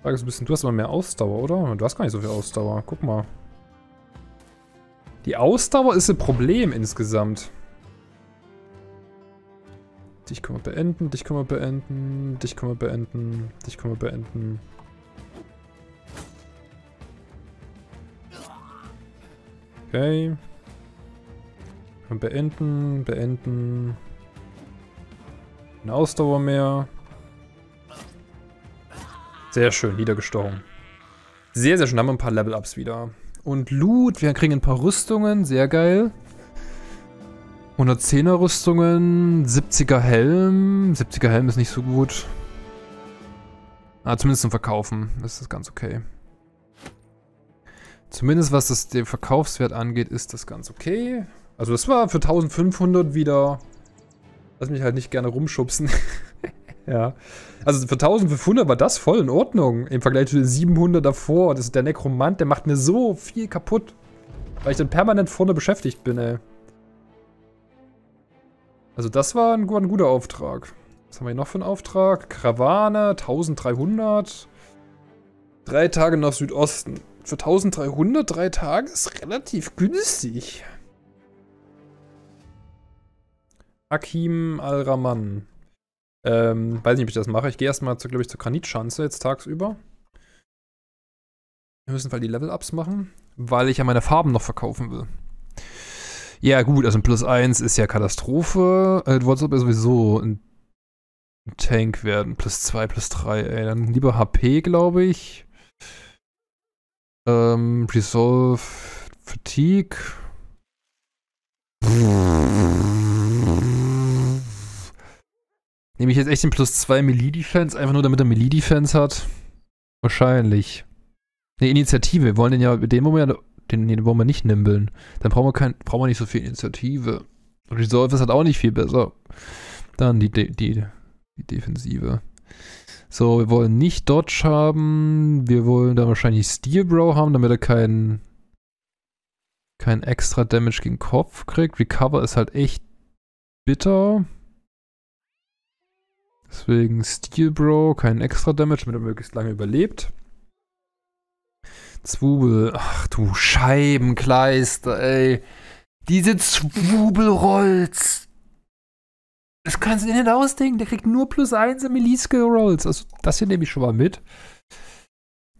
Frage ist ein bisschen, du hast immer mehr Ausdauer, oder? Du hast gar nicht so viel Ausdauer. Guck mal. Die Ausdauer ist ein Problem insgesamt. Dich können wir beenden, dich können wir beenden, dich können wir beenden, dich können wir beenden. Okay. Beenden, beenden. Eine Ausdauer mehr. Sehr schön, niedergestochen. Sehr, sehr schön. Haben wir ein paar Level-Ups wieder. Und Loot, wir kriegen ein paar Rüstungen, sehr geil. 110er Rüstungen, 70er Helm. 70er Helm ist nicht so gut. Ah, zumindest zum Verkaufen ist das ganz okay. Zumindest was das den Verkaufswert angeht, ist das ganz okay. Also das war für 1500 wieder... Lass mich halt nicht gerne rumschubsen. ja. Also für 1500 war das voll in Ordnung. Im Vergleich zu den 700 davor. Das ist der Nekromant, der macht mir so viel kaputt. Weil ich dann permanent vorne beschäftigt bin, ey. Also das war ein, ein guter Auftrag. Was haben wir hier noch für einen Auftrag? Karawane, 1300. Drei Tage nach Südosten. Für 1300 drei Tage ist relativ günstig. Akim Al-Rahman. Ähm, weiß nicht, ob ich das mache. Ich gehe erstmal, glaube ich, zur Granitschanze jetzt tagsüber. Wir müssen weil die Level-Ups machen, weil ich ja meine Farben noch verkaufen will. Ja, gut, also ein Plus 1 ist ja Katastrophe. Äh, du wolltest aber sowieso ein Tank werden. Plus 2, plus 3, ey. Dann lieber HP, glaube ich. Ähm, Resolve, Fatigue. Nehme ich jetzt echt den plus 2 Melee-Defense, einfach nur damit er Melee-Defense hat? Wahrscheinlich. Ne, Initiative. Wir wollen den ja, den wollen wir, den, den wollen wir nicht nimbeln. Dann brauchen wir, kein, brauchen wir nicht so viel Initiative. Resolve ist halt auch nicht viel besser. Dann die, die, die, Defensive. So, wir wollen nicht Dodge haben. Wir wollen dann wahrscheinlich Steel Bro haben, damit er keinen kein extra Damage gegen Kopf kriegt. Recover ist halt echt bitter. Deswegen Steel Bro, kein extra Damage, damit er möglichst lange überlebt. Zwubel, ach du Scheibenkleister, ey. Diese Zwubelrolls. Das kannst du dir nicht ausdenken. Der kriegt nur plus 1 im Melee-Skill Rolls. Also, das hier nehme ich schon mal mit.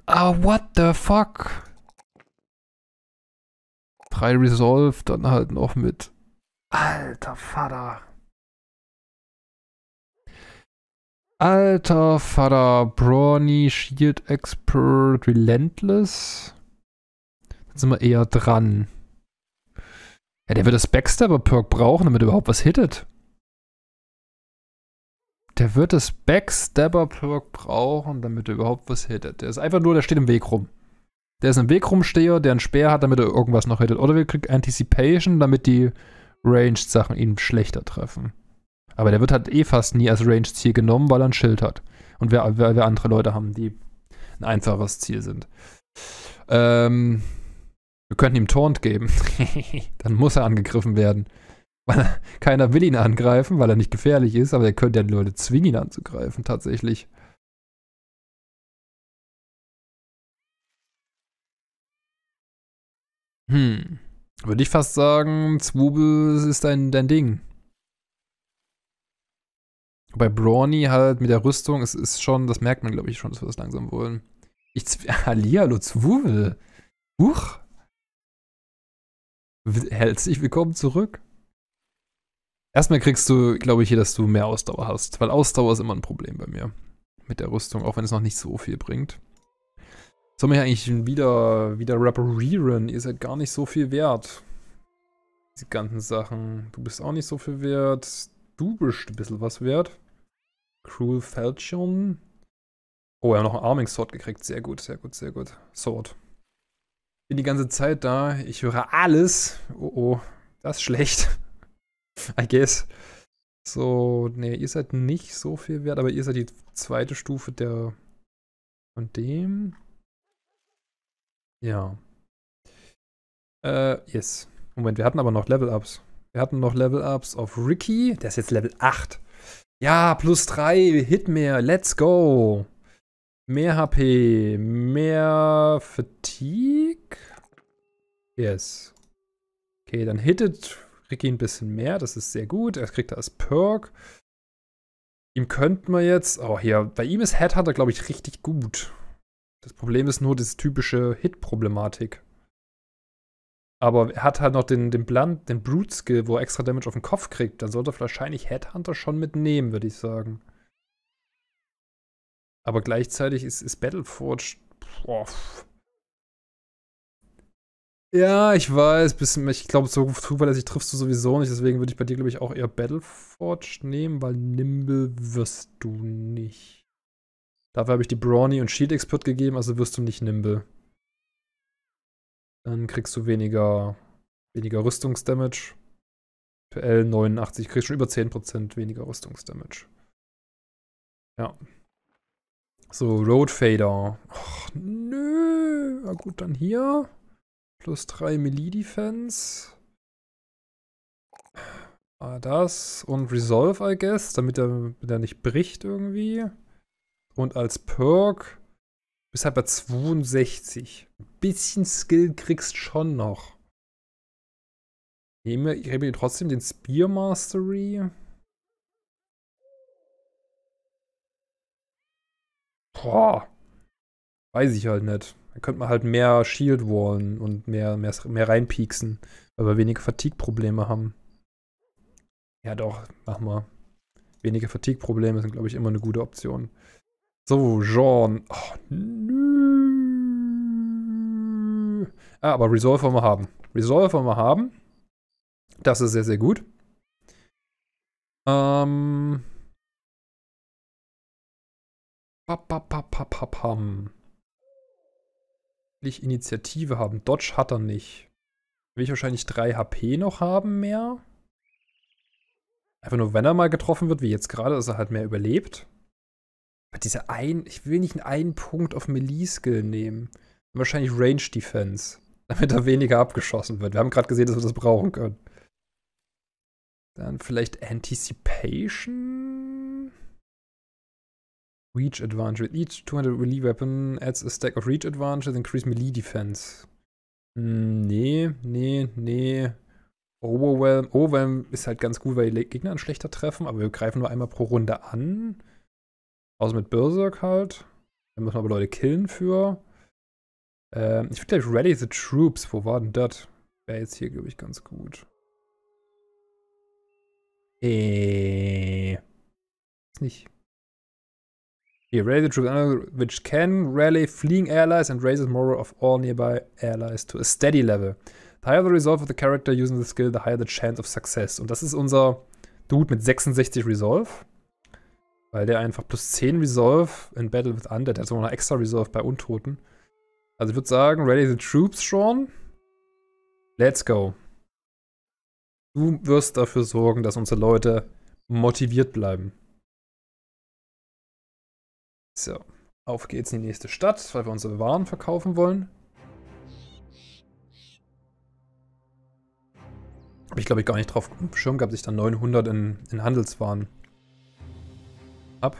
Ah, what the fuck? Drei Resolve, dann halt noch mit. Alter Vater. Alter Vater, Brawny, Shield Expert, Relentless. Dann sind wir eher dran. Ja, der wird das Backstabber-Perk brauchen, damit er überhaupt was hittet. Der wird das Backstabber-Perk brauchen, damit er überhaupt was hittet. Der ist einfach nur, der steht im Weg rum. Der ist im Weg rumsteher, der einen Speer hat, damit er irgendwas noch hittet. Oder wir kriegen Anticipation, damit die Ranged-Sachen ihn schlechter treffen. Aber der wird halt eh fast nie als Ranged-Ziel genommen, weil er ein Schild hat. Und wir, wir, wir andere Leute haben, die ein einfaches Ziel sind. Ähm, wir könnten ihm Taunt geben. Dann muss er angegriffen werden. Weil er, keiner will ihn angreifen, weil er nicht gefährlich ist, aber er könnte ja die Leute zwingen, ihn anzugreifen, tatsächlich. Hm. Würde ich fast sagen, Zwubel ist dein, dein Ding. Bei Brawny halt mit der Rüstung, es ist schon, das merkt man, glaube ich, schon, dass wir das langsam wollen. Ich, Hallihallo, Zwubel. Huch. Herzlich willkommen zurück. Erstmal kriegst du, glaube ich, hier, dass du mehr Ausdauer hast. Weil Ausdauer ist immer ein Problem bei mir. Mit der Rüstung, auch wenn es noch nicht so viel bringt. Soll man ja eigentlich wieder, wieder reparieren. Ihr seid gar nicht so viel wert. Diese ganzen Sachen. Du bist auch nicht so viel wert. Du bist ein bisschen was wert. Cruel Falchion. Oh, wir haben noch einen Arming Sword gekriegt. Sehr gut, sehr gut, sehr gut. Sword. Bin die ganze Zeit da. Ich höre alles. Oh, oh. Das ist schlecht. I guess. So, nee, ihr seid nicht so viel wert, aber ihr seid die zweite Stufe der von dem. Ja. Äh, yes. Moment, wir hatten aber noch Level-Ups. Wir hatten noch Level-Ups auf Ricky. Der ist jetzt Level 8. Ja, plus 3, Hit mehr. Let's go. Mehr HP, mehr Fatigue. Yes. Okay, dann hittet Ricky ein bisschen mehr. Das ist sehr gut. Er kriegt das Perk. Ihm könnte man jetzt. Oh, hier. Bei ihm ist Headhunter, glaube ich, richtig gut. Das Problem ist nur diese typische Hit-Problematik. Aber er hat halt noch den, den, Blunt, den Brute-Skill, wo er extra Damage auf den Kopf kriegt. Dann sollte er wahrscheinlich Headhunter schon mitnehmen, würde ich sagen. Aber gleichzeitig ist, ist Battleforge. Boah. Ja, ich weiß, bisschen, ich glaube, so zuverlässig triffst du sowieso nicht, deswegen würde ich bei dir, glaube ich, auch eher Battleforge nehmen, weil Nimble wirst du nicht. Dafür habe ich die Brawny und Shield Expert gegeben, also wirst du nicht Nimble. Dann kriegst du weniger, weniger Rüstungsdamage. Für L89 kriegst du schon über 10% weniger Rüstungsdamage. Ja. So, Road Fader. Och, nö. Na gut, dann hier. Plus 3 Melee Defense. Ah, das. Und Resolve, I guess, damit er, er nicht bricht irgendwie. Und als Perk bist halt bei 62. Bisschen Skill kriegst schon noch. Ich gebe trotzdem den Spear Mastery. Boah. Weiß ich halt nicht. Da könnte man halt mehr Shield wallen und mehr, mehr, mehr reinpieksen, weil wir weniger Fatigue-Probleme haben. Ja, doch, mach mal. Wenige Fatigue-Probleme sind, glaube ich, immer eine gute Option. So, Jean. Oh, nö. Ah, aber Resolve wollen wir haben. Resolve wollen wir haben. Das ist sehr, sehr gut. Ähm. Papapapapam. Will ich Initiative haben? Dodge hat er nicht. Will ich wahrscheinlich 3 HP noch haben mehr? Einfach nur, wenn er mal getroffen wird, wie jetzt gerade, dass er halt mehr überlebt. Aber diese ein, ich will nicht einen Punkt auf Melee-Skill nehmen. Wahrscheinlich Range Defense. Damit er weniger abgeschossen wird. Wir haben gerade gesehen, dass wir das brauchen können. Dann vielleicht Anticipation. Reach Advantage. Each 200 Melee Weapon adds a stack of Reach Advantage and increase Melee Defense. Hm, nee, nee, nee. Overwhelm. Overwhelm ist halt ganz gut, weil die Gegner einen schlechter treffen, aber wir greifen nur einmal pro Runde an. Außer mit Berserk halt. Da müssen wir aber Leute killen für. Ähm, ich würde gleich Rally the Troops. Wo war denn das? Wäre jetzt hier, glaube ich, ganz gut. Äh. Ist nicht. Here, rally the troops, which can rally fleeing allies and raises morale of all nearby allies to a steady level. The higher the resolve of the character using the skill, the higher the chance of success. Und das ist unser Dude mit 66 Resolve. Weil der einfach plus 10 Resolve in Battle with Undead, sogar noch extra Resolve bei Untoten. Also ich würde sagen, ready the troops, Sean. Let's go. Du wirst dafür sorgen, dass unsere Leute motiviert bleiben. So, auf geht's in die nächste Stadt, weil wir unsere Waren verkaufen wollen. Habe ich, glaube ich, gar nicht drauf Schirm gehabt, dass ich dann 900 in, in Handelswaren ab.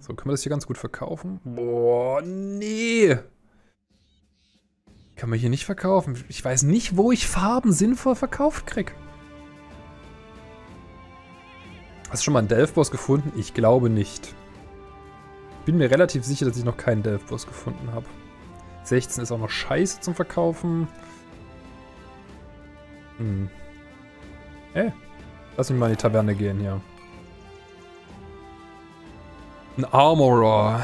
So, können wir das hier ganz gut verkaufen? Boah, nee. Kann man hier nicht verkaufen. Ich weiß nicht, wo ich Farben sinnvoll verkauft krieg. Hast du schon mal einen Delph-Boss gefunden? Ich glaube nicht. Bin mir relativ sicher, dass ich noch keinen Delph-Boss gefunden habe. 16 ist auch noch scheiße zum Verkaufen. Hm. Hey, lass mich mal in die Taverne gehen hier. Ein Armorer.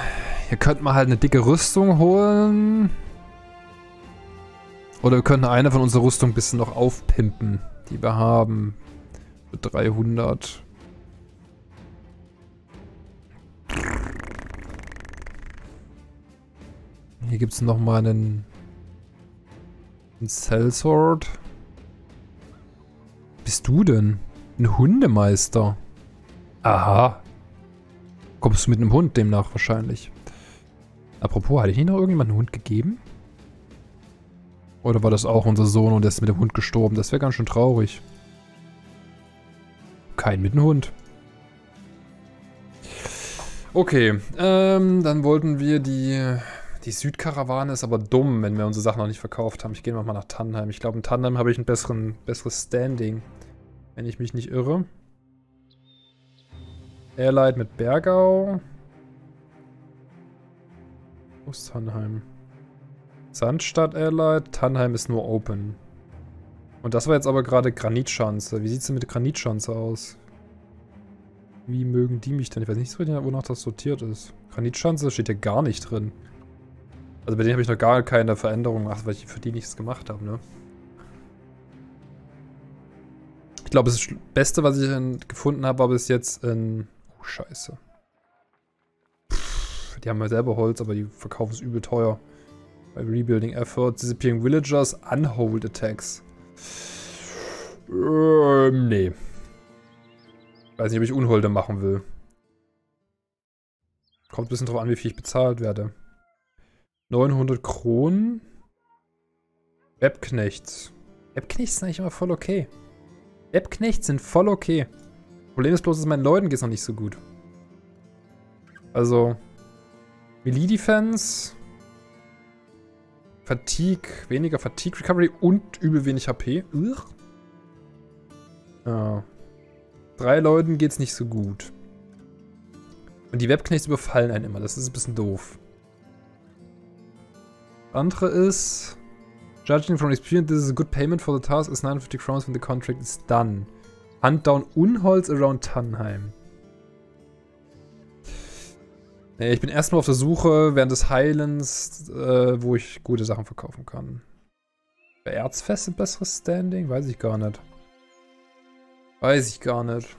Hier könnte man halt eine dicke Rüstung holen. Oder wir könnten eine von unserer Rüstung ein bisschen noch aufpimpen, die wir haben. Für 300. Hier gibt es nochmal einen, einen Sellsword bist du denn? Ein Hundemeister. Aha. Kommst du mit einem Hund demnach wahrscheinlich. Apropos, hatte ich nicht noch irgendjemand einen Hund gegeben? Oder war das auch unser Sohn und der ist mit dem Hund gestorben? Das wäre ganz schön traurig. Kein mit einem Hund. Okay, ähm, dann wollten wir die... Die Südkarawane ist aber dumm, wenn wir unsere Sachen noch nicht verkauft haben. Ich gehe mal nach Tannheim. Ich glaube, in Tannheim habe ich ein besseren, besseres Standing. Wenn ich mich nicht irre. Airlight mit Bergau. Tannheim? Sandstadt Airlight. Tannheim ist nur Open. Und das war jetzt aber gerade Granitschanze. Wie sieht es denn mit Granitschanze aus? Wie mögen die mich denn? Ich weiß nicht wonach das sortiert ist. Granitschanze steht ja gar nicht drin. Also bei denen habe ich noch gar keine Veränderung gemacht, weil ich für die nichts gemacht habe, ne? glaube, das Beste, was ich gefunden habe, war bis jetzt in... Oh, scheiße. Pff, die haben ja selber Holz, aber die verkaufen es übel teuer. Bei Rebuilding Efforts, Disappearing Villagers, Unhold Attacks. Ähm, nee. Weiß nicht, ob ich Unholde machen will. Kommt ein bisschen drauf an, wie viel ich bezahlt werde. 900 Kronen. Webknechts. Webknechts sind eigentlich immer voll okay. Webknechts sind voll okay. Problem ist bloß, dass meinen Leuten geht es noch nicht so gut. Also, Melee Defense, Fatigue, weniger Fatigue Recovery und übel wenig HP. Ugh. Ja. Drei Leuten geht's nicht so gut. Und die Webknechts überfallen einen immer. Das ist ein bisschen doof. Andere ist... Judging from experience, this is a good payment for the task is 950 crowns when the contract is done. Hunt down Unholz around Tannheim. Ich bin erstmal auf der Suche während des Heilens, äh, wo ich gute Sachen verkaufen kann. Bei Erzfest ein besseres Standing? Weiß ich gar nicht. Weiß ich gar nicht.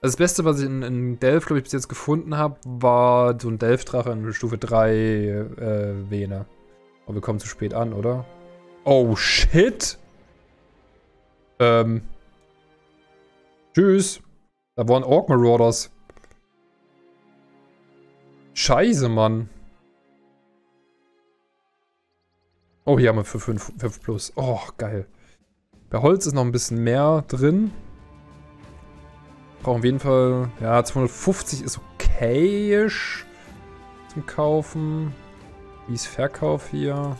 Also das Beste, was ich in, in Delph, glaube ich, bis jetzt gefunden habe, war so ein Delph-Drache in Stufe 3 äh, Vene. Aber wir kommen zu spät an, oder? Oh, shit. Ähm. Tschüss. Da waren Orc Marauders. Scheiße, Mann. Oh, hier haben wir für 5, 5 plus. Oh, geil. Bei Holz ist noch ein bisschen mehr drin. Brauchen auf jeden Fall... Ja, 250 ist okayisch zum Kaufen. Wie ist Verkauf hier?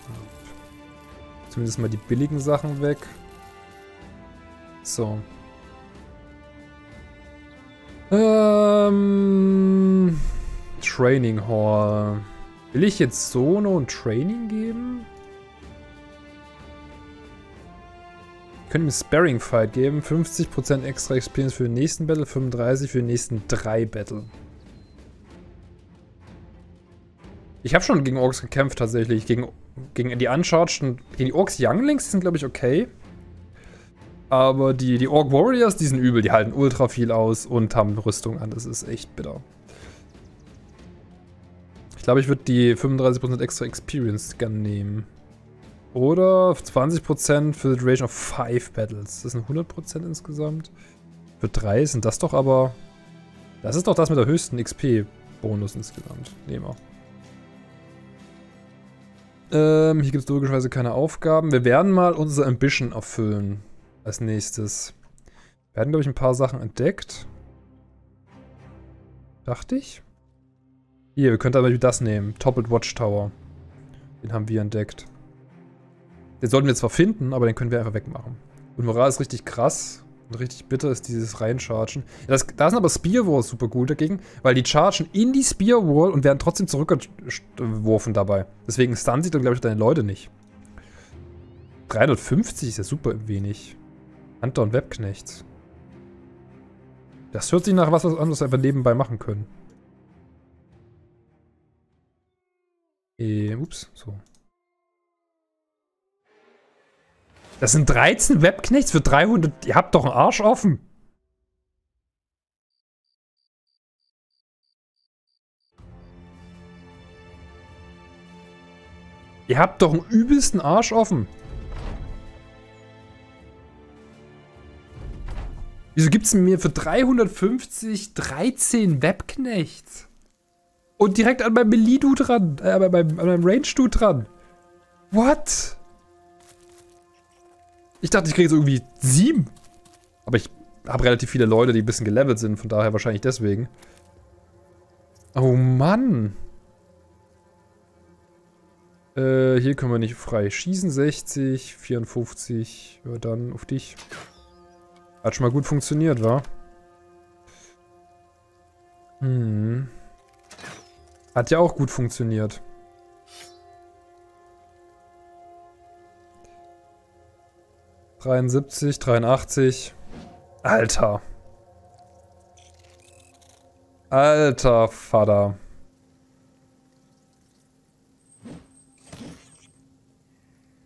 Zumindest mal die billigen Sachen weg. So. Ähm, Training Hall. Will ich jetzt so noch ein Training geben? Ich könnte ihm Sparring Fight geben. 50% extra Experience für den nächsten Battle, 35% für den nächsten drei Battle. Ich habe schon gegen Orks gekämpft tatsächlich. Gegen gegen die Uncharged und gegen die Orks Younglings sind, glaube ich, okay. Aber die, die Orc Warriors, die sind übel. Die halten ultra viel aus und haben Rüstung an. Das ist echt bitter. Ich glaube, ich würde die 35% extra Experience gerne nehmen. Oder 20% für duration of 5 Battles. Das sind 100% insgesamt. Für 3 sind das doch aber... Das ist doch das mit der höchsten XP-Bonus insgesamt. Nehmen wir. Ähm, hier gibt es logischerweise keine Aufgaben. Wir werden mal unsere Ambition erfüllen. Als nächstes. Wir werden, glaube ich, ein paar Sachen entdeckt. Dachte ich. Hier, wir könnten aber das nehmen. Toppled Watchtower. Den haben wir entdeckt. Den sollten wir zwar finden, aber den können wir einfach wegmachen. Und Moral ist richtig krass. Und richtig bitter ist dieses Reinchargen. Ja, das, da sind aber Spear Walls super gut dagegen, weil die chargen in die Spear Wall und werden trotzdem zurückgeworfen dabei. Deswegen stun sie dann, glaube ich, deine Leute nicht. 350 ist ja super wenig. Hunter und Webknechts. Das hört sich nach was anderes einfach nebenbei machen können. Äh, ups, so. Das sind 13 Webknechts für 300. Ihr habt doch einen Arsch offen. Ihr habt doch einen übelsten Arsch offen. Wieso gibt es mir für 350 13 Webknechts? Und direkt an meinem Melee-Du dran, äh, an meinem, an meinem Range-Du dran. What? Ich dachte, ich kriege jetzt irgendwie sieben. Aber ich habe relativ viele Leute, die ein bisschen gelevelt sind, von daher wahrscheinlich deswegen. Oh Mann. Äh, hier können wir nicht frei schießen. 60, 54. Ja, dann auf dich. Hat schon mal gut funktioniert, wa? Hm. Hat ja auch gut funktioniert. Dreiundsiebzig, dreiundachtzig. Alter. Alter Vater.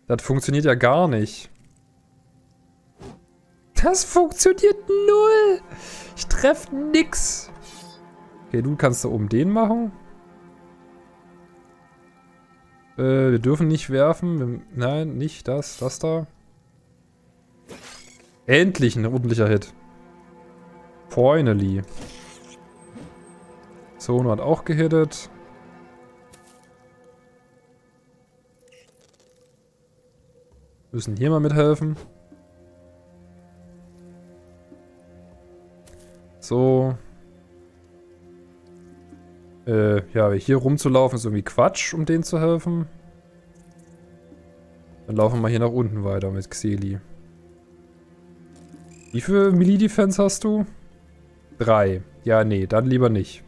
Das funktioniert ja gar nicht. Das funktioniert null. Ich treffe nix. Okay, du kannst da oben den machen. Äh, wir dürfen nicht werfen. Wir, nein, nicht das. Das da. Endlich ein ordentlicher Hit. Finally. Sono hat auch gehittet. Müssen hier mal mithelfen. So. Äh, ja, hier rumzulaufen ist irgendwie Quatsch, um denen zu helfen. Dann laufen wir hier nach unten weiter mit Xeli. Wie viel Melee-Defense hast du? Drei. Ja, nee, dann lieber nicht.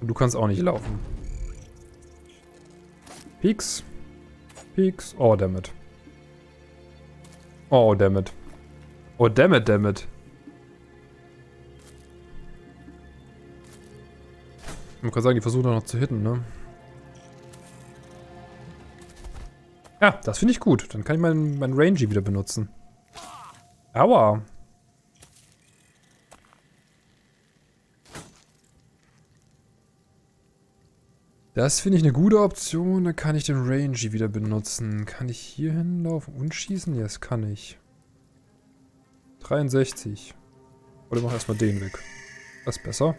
Und du kannst auch nicht laufen. Peaks. Peaks. Oh, dammit. Oh, dammit. Oh, dammit, dammit. Man kann sagen, die versuchen noch zu hitten, ne? Ja, das finde ich gut. Dann kann ich meinen mein Rangy wieder benutzen. Aua. Das finde ich eine gute Option. Dann kann ich den Rangy wieder benutzen. Kann ich hier hinlaufen und schießen? Ja, das kann ich. 63. Oder mach erstmal den weg. Das ist besser.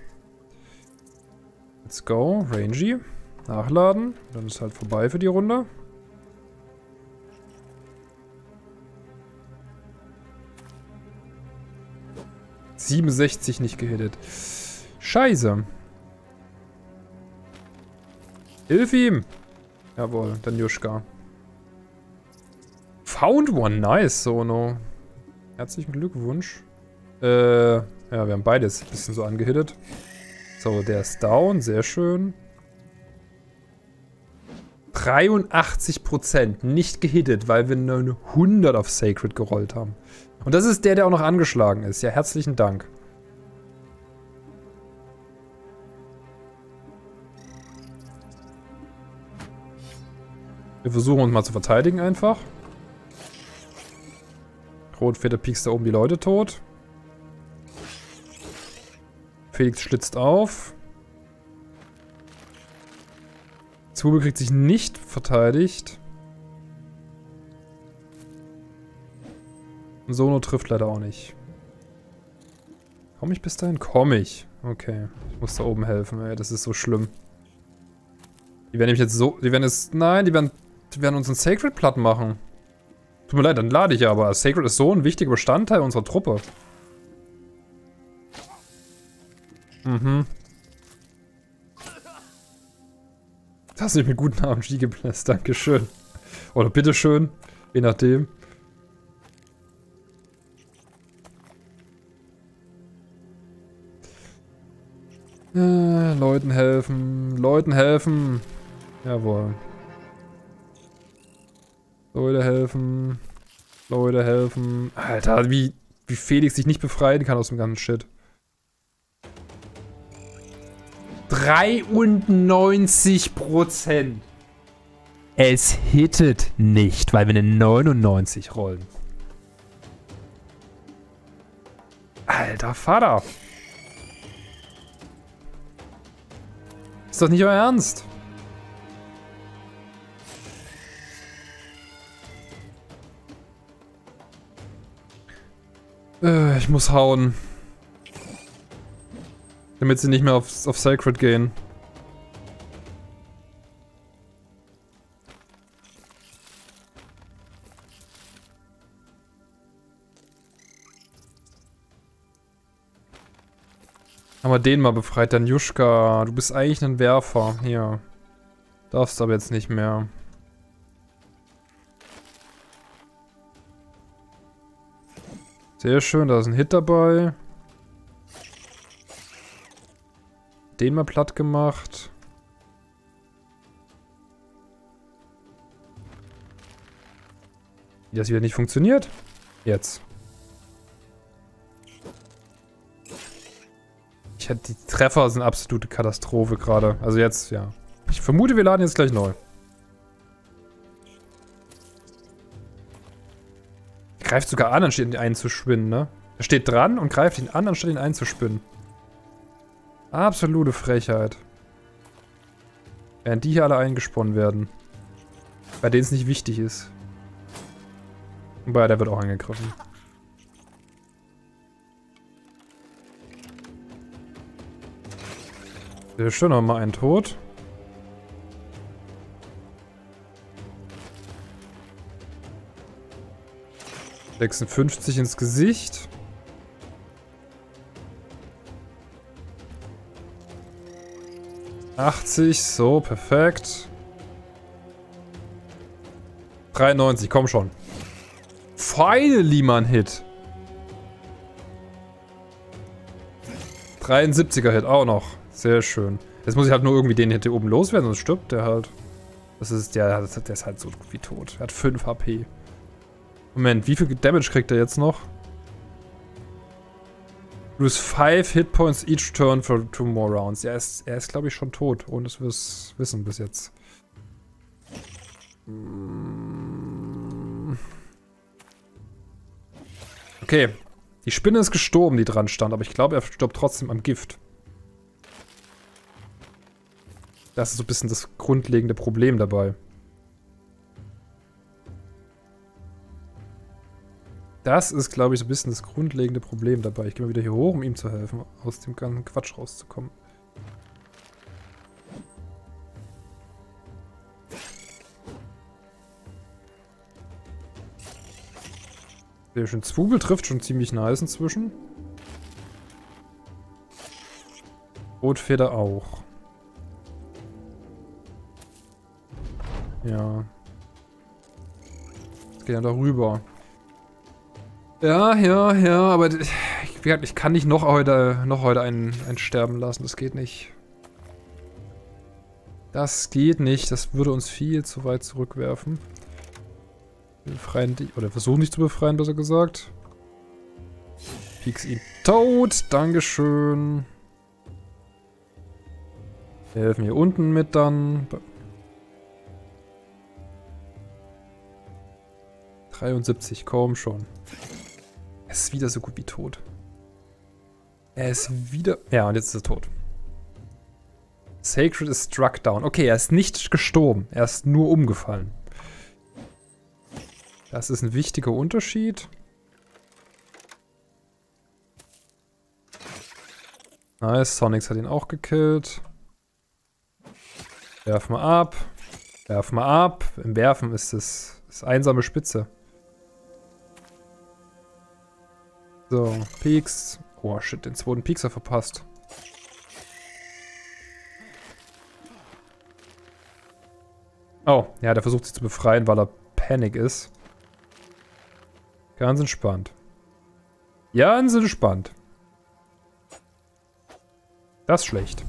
Let's go. Rangy. Nachladen. Dann ist halt vorbei für die Runde. ...67 nicht gehittet. Scheiße. Hilf ihm! Jawohl, dann Juschka. Found one. Nice, Sono. Herzlichen Glückwunsch. Äh, ja, wir haben beides ein bisschen so angehittet. So, der ist down. Sehr schön. 83% nicht gehittet, weil wir eine 100 auf Sacred gerollt haben. Und das ist der, der auch noch angeschlagen ist. Ja, herzlichen Dank. Wir versuchen uns mal zu verteidigen einfach. Rotfeder piekst da oben die Leute tot. Felix schlitzt auf. Zwiebel kriegt sich nicht verteidigt. Sono trifft leider auch nicht. Komme ich bis dahin? Komme ich. Okay. Ich muss da oben helfen, ey. Das ist so schlimm. Die werden nämlich jetzt so... Die werden jetzt... Nein, die werden, die werden uns Sacred platt machen. Tut mir leid, dann lade ich aber. Sacred ist so ein wichtiger Bestandteil unserer Truppe. Mhm. Das hast du mit guten RNG gebläst. Dankeschön. Oder bitteschön. Je nachdem. Äh, Leuten helfen. Leuten helfen. Jawohl. Leute helfen. Leute helfen. Alter, wie, wie Felix sich nicht befreien kann aus dem ganzen Shit. 93% Es hittet nicht, weil wir eine 99 rollen. Alter Vater. Ist doch nicht euer Ernst. Äh, ich muss hauen. Damit sie nicht mehr auf, auf Sacred gehen. Haben wir den mal befreit, dann Juschka. Du bist eigentlich ein Werfer. Hier. Darfst aber jetzt nicht mehr. Sehr schön, da ist ein Hit dabei. Den mal platt gemacht. Wie das wieder nicht funktioniert? Jetzt. Ich, die Treffer sind absolute Katastrophe gerade. Also jetzt, ja. Ich vermute, wir laden jetzt gleich neu. Greift sogar an, anstatt ihn einzuspinnen, ne? Er steht dran und greift ihn an, anstatt ihn einzuspinnen. Absolute Frechheit. Während die hier alle eingesponnen werden. Bei denen es nicht wichtig ist. Wobei, der wird auch angegriffen. Sehr schön, nochmal einen Tod. Sechsundfünfzig ins Gesicht. 80, so, perfekt. 93, komm schon. Finally mal ein Hit. 73er Hit auch noch. Sehr schön. Jetzt muss ich halt nur irgendwie den hier oben loswerden, sonst stirbt der halt. Das ist der, der ist halt so gut wie tot. Er hat 5 HP. Moment, wie viel Damage kriegt er jetzt noch? Lose 5 Hitpoints each turn for two more rounds. Er ist, er ist glaube ich, schon tot, ohne dass wir es wissen bis jetzt. Okay. Die Spinne ist gestorben, die dran stand, aber ich glaube, er stirbt trotzdem am Gift. Das ist so ein bisschen das grundlegende Problem dabei. Das ist, glaube ich, so ein bisschen das grundlegende Problem dabei. Ich gehe mal wieder hier hoch, um ihm zu helfen, aus dem ganzen Quatsch rauszukommen. Sehr schön. Zwugel trifft schon ziemlich nice inzwischen. Rotfeder auch. Ja. Jetzt geht er da rüber. Ja, ja, ja, aber ich, kann nicht noch heute, noch heute einen, einen sterben lassen. Das geht nicht. Das geht nicht. Das würde uns viel zu weit zurückwerfen. Wir befreien die, oder versuchen dich zu befreien, besser gesagt. Pieks ihn tot. Dankeschön. Wir helfen hier unten mit dann. 73, komm schon. Er ist wieder so gut wie tot. Er ist wieder... Ja, und jetzt ist er tot. Sacred is struck down. Okay, er ist nicht gestorben. Er ist nur umgefallen. Das ist ein wichtiger Unterschied. Nice, Sonics hat ihn auch gekillt. Werfen wir ab. Werfen wir ab. Im Werfen ist es ist einsame Spitze. So, Peaks. Oh shit, den zweiten Piekser verpasst. Oh, ja, der versucht sich zu befreien, weil er Panic ist. Ganz entspannt. Ganz entspannt. Das ist schlecht.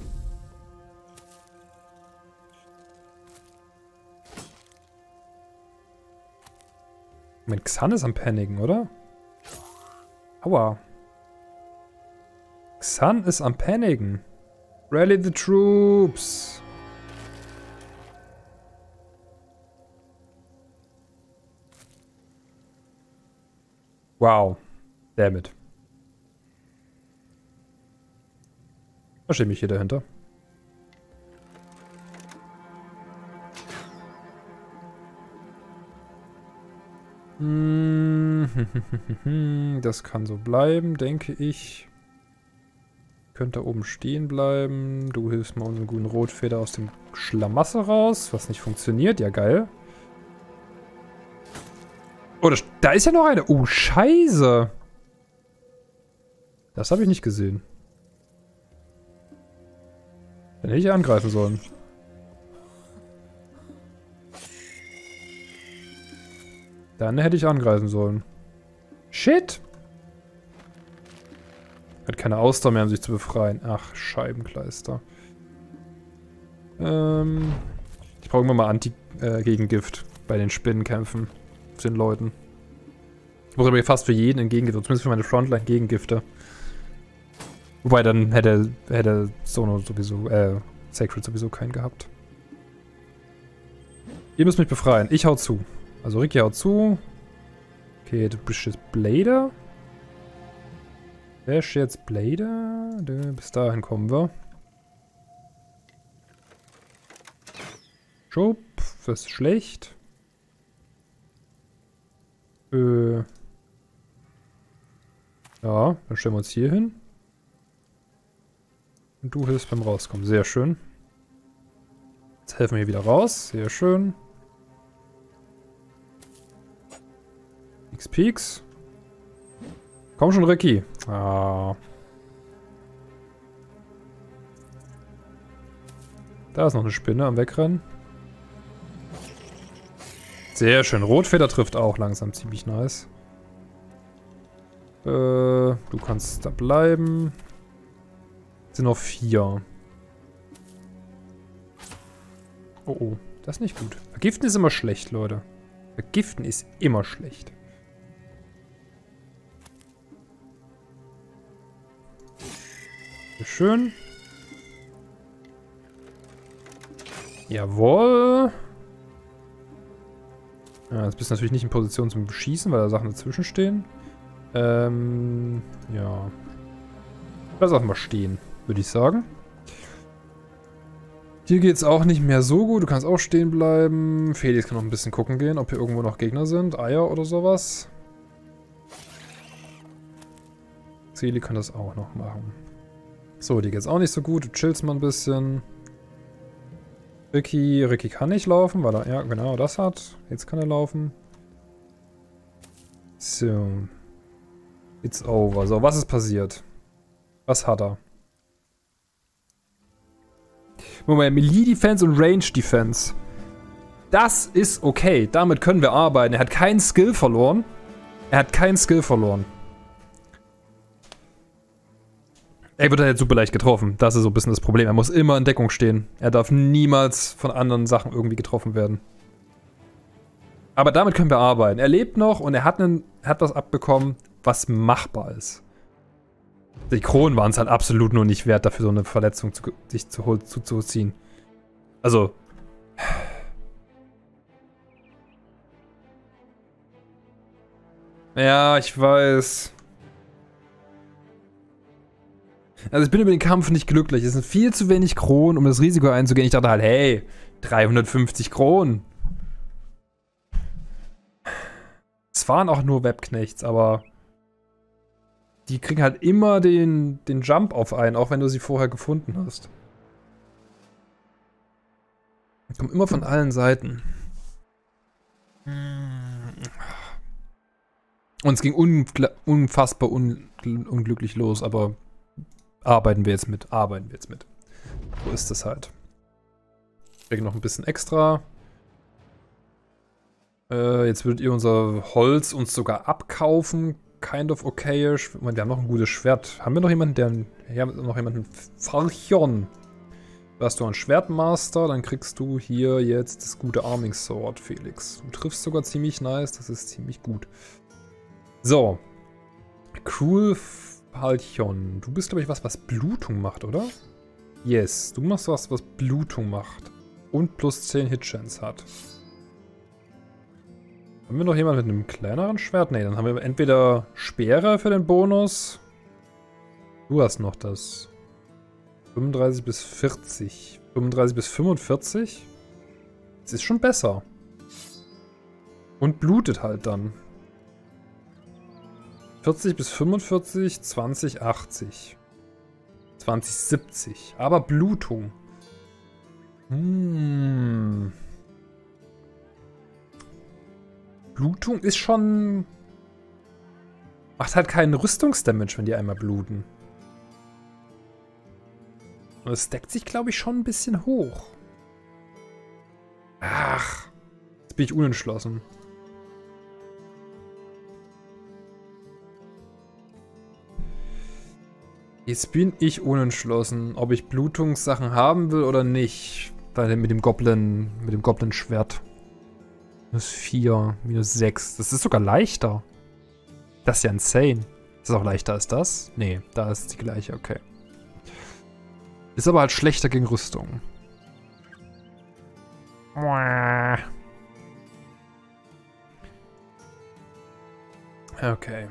Mein Xan ist am Paniken, oder? Aua. Xan ist am Paniken. Rally the troops. Wow. Damn it. Was steht mich hier dahinter? das kann so bleiben, denke ich. Könnte da oben stehen bleiben. Du hilfst mal unseren guten Rotfeder aus dem Schlamassel raus, was nicht funktioniert. Ja, geil. Oh, das, da ist ja noch eine. Oh, scheiße. Das habe ich nicht gesehen. Dann hätte ich angreifen sollen. Dann hätte ich angreifen sollen. Shit! Hat keine Ausdauer mehr, um sich zu befreien. Ach, Scheibenkleister. Ähm, ich brauche immer mal Anti-Gegengift äh, bei den Spinnenkämpfen. Den Leuten. Ich brauche aber fast für jeden ein Gegengift, zumindest für meine Frontline Gegengifte. Wobei, dann hätte, hätte Sono sowieso, äh, Sacred sowieso keinen gehabt. Ihr müsst mich befreien. Ich hau zu. Also Ricky haut zu. Okay, du bist jetzt Blader. Wer ist jetzt Blader? Bis dahin kommen wir. Schub, das ist schlecht. Äh. Ja, dann stellen wir uns hier hin. Und du hilfst beim Rauskommen. Sehr schön. Jetzt helfen wir hier wieder raus. Sehr schön. Peaks, Peaks. Komm schon, Ricky. Ah. Da ist noch eine Spinne am Wegrennen. Sehr schön. Rotfeder trifft auch langsam ziemlich nice. Äh, du kannst da bleiben. sind noch vier. Oh oh, das ist nicht gut. Vergiften ist immer schlecht, Leute. Vergiften ist immer schlecht. Schön. Jawohl. Ja, jetzt bist du natürlich nicht in Position zum Beschießen, weil da Sachen dazwischen stehen. Ähm, ja. Lass auch mal stehen, würde ich sagen. Hier geht es auch nicht mehr so gut. Du kannst auch stehen bleiben. Felix kann noch ein bisschen gucken gehen, ob hier irgendwo noch Gegner sind. Eier oder sowas. Celi kann das auch noch machen. So, die geht's auch nicht so gut. Du chillst mal ein bisschen. Ricky, Ricky kann nicht laufen, weil er ja genau das hat. Jetzt kann er laufen. So. It's over. So, was ist passiert? Was hat er? Moment, Melee Defense und Range Defense. Das ist okay. Damit können wir arbeiten. Er hat keinen Skill verloren. Er hat keinen Skill verloren. Er wird halt super leicht getroffen. Das ist so ein bisschen das Problem. Er muss immer in Deckung stehen. Er darf niemals von anderen Sachen irgendwie getroffen werden. Aber damit können wir arbeiten. Er lebt noch und er hat, einen, hat was abbekommen, was machbar ist. Die Kronen waren es halt absolut nur nicht wert, dafür so eine Verletzung zu, sich zu, zu, zu ziehen. Also. Ja, ich weiß. Also ich bin über den Kampf nicht glücklich. Es sind viel zu wenig Kronen, um das Risiko einzugehen. Ich dachte halt, hey, 350 Kronen. Es waren auch nur Webknechts, aber die kriegen halt immer den, den Jump auf einen, auch wenn du sie vorher gefunden hast. Die kommen immer von allen Seiten. Und es ging unfassbar un unglücklich los, aber arbeiten wir jetzt mit, arbeiten wir jetzt mit. So ist es halt. Ich kriege noch ein bisschen extra. Äh, jetzt würdet ihr unser Holz uns sogar abkaufen. Kind of okayisch. Wir haben noch ein gutes Schwert. Haben wir noch jemanden, der... Wir haben noch jemanden... Falchion. Hast du einen Schwertmaster, dann kriegst du hier jetzt das gute Arming Sword, Felix. Du triffst sogar ziemlich nice, das ist ziemlich gut. So. Cruel Falchion. Du bist, glaube ich, was, was Blutung macht, oder? Yes, du machst was, was Blutung macht. Und plus 10 Hitchance hat. Haben wir noch jemanden mit einem kleineren Schwert? Ne, dann haben wir entweder Speere für den Bonus. Du hast noch das. 35 bis 40. 35 bis 45. Das ist schon besser. Und blutet halt dann. 40 bis 45, 20, 80. 20, 70. Aber Blutung. Hm. Blutung ist schon... Macht halt keinen Rüstungsdamage, wenn die einmal bluten. Und es deckt sich, glaube ich, schon ein bisschen hoch. Ach. Jetzt bin ich unentschlossen. Jetzt bin ich unentschlossen, ob ich Blutungssachen haben will oder nicht. Weil mit dem Goblin, mit dem Goblin-Schwert. Minus 4, minus 6. Das ist sogar leichter. Das ist ja insane. Ist das auch leichter als das? Nee, da ist die gleiche, okay. Ist aber halt schlechter gegen Rüstung. Okay.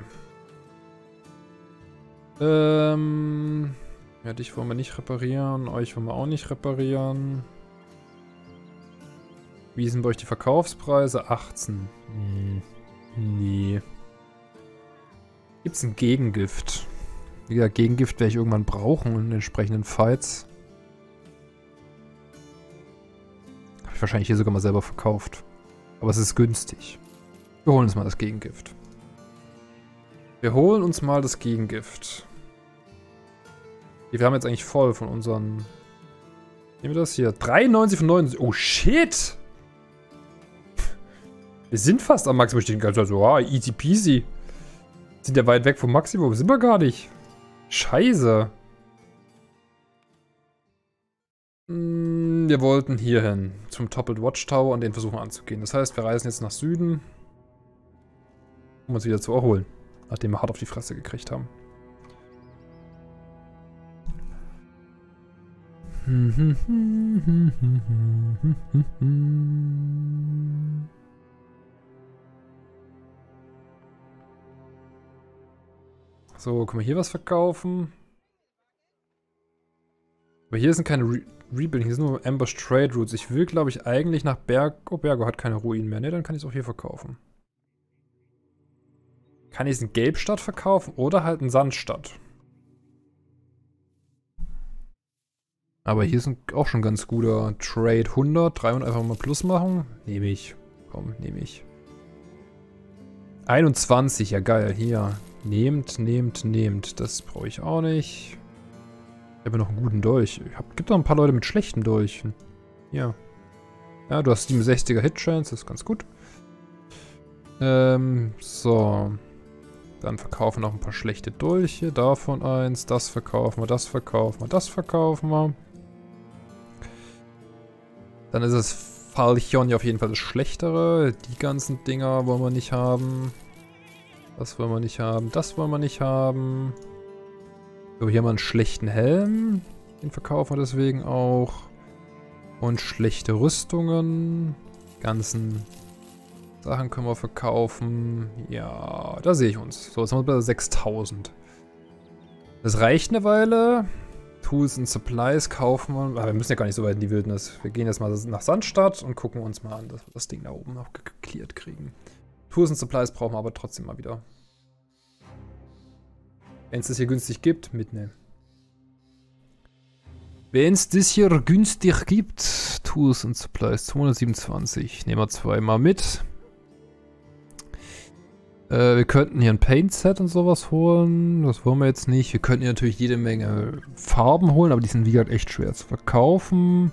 Ähm... Ja, dich wollen wir nicht reparieren. Euch wollen wir auch nicht reparieren. Wie sind bei euch die Verkaufspreise? 18. Hm. Nee. Gibt es ein Gegengift? Wie gesagt, Gegengift werde ich irgendwann brauchen in entsprechenden Fights. Habe ich wahrscheinlich hier sogar mal selber verkauft. Aber es ist günstig. Wir holen uns mal das Gegengift. Wir holen uns mal das Gegengift. Wir haben jetzt eigentlich voll von unseren... Nehmen wir das hier. 93 von 79. Oh, shit! Wir sind fast am Maximum. Ich denke also, so, ah, easy peasy. Sind ja weit weg vom Maximum. Sind wir gar nicht. Scheiße. Hm, wir wollten hier hin. Zum Toppled Watchtower und den versuchen anzugehen. Das heißt, wir reisen jetzt nach Süden. Um uns wieder zu erholen. Nachdem wir hart auf die Fresse gekriegt haben. So, können wir hier was verkaufen? Aber hier sind keine Re Rebuilding, hier sind nur Ambush Trade Routes. Ich will, glaube ich, eigentlich nach Berg... Oh, Bergo hat keine Ruinen mehr. Ne, dann kann ich es auch hier verkaufen. Kann ich es in Gelbstadt verkaufen oder halt in Sandstadt? Aber hier sind auch schon ganz guter Trade 100. 300 einfach mal Plus machen. Nehme ich. Komm, nehme ich. 21, ja geil. Hier. Nehmt, nehmt, nehmt. Das brauche ich auch nicht. Ich habe noch einen guten Dolch. Hab, gibt doch ein paar Leute mit schlechten Dolchen. Ja. Ja, du hast 67er Hitchance, das ist ganz gut. Ähm, so. Dann verkaufen wir noch ein paar schlechte Dolche. Davon eins. Das verkaufen wir, das verkaufen wir, das verkaufen wir. Dann ist das Falchion ja auf jeden Fall das Schlechtere. Die ganzen Dinger wollen wir nicht haben. Das wollen wir nicht haben. Das wollen wir nicht haben. So, hier haben wir einen schlechten Helm. Den verkaufen wir deswegen auch. Und schlechte Rüstungen. Ganzen Sachen können wir verkaufen. Ja, da sehe ich uns. So, jetzt haben wir bei 6000. Das reicht eine Weile. Tools und Supplies kaufen wir. Aber wir müssen ja gar nicht so weit in die Wildnis. Wir gehen jetzt mal nach Sandstadt und gucken uns mal an, dass wir das Ding da oben noch geklärt kriegen. Tools und Supplies brauchen wir aber trotzdem mal wieder. Wenn es das hier günstig gibt, mitnehmen. Wenn es das hier günstig gibt, Tools und Supplies 227. Nehmen wir zweimal mit. Äh, wir könnten hier ein Paint-Set und sowas holen. Das wollen wir jetzt nicht. Wir könnten hier natürlich jede Menge Farben holen, aber die sind wie gesagt echt schwer zu verkaufen.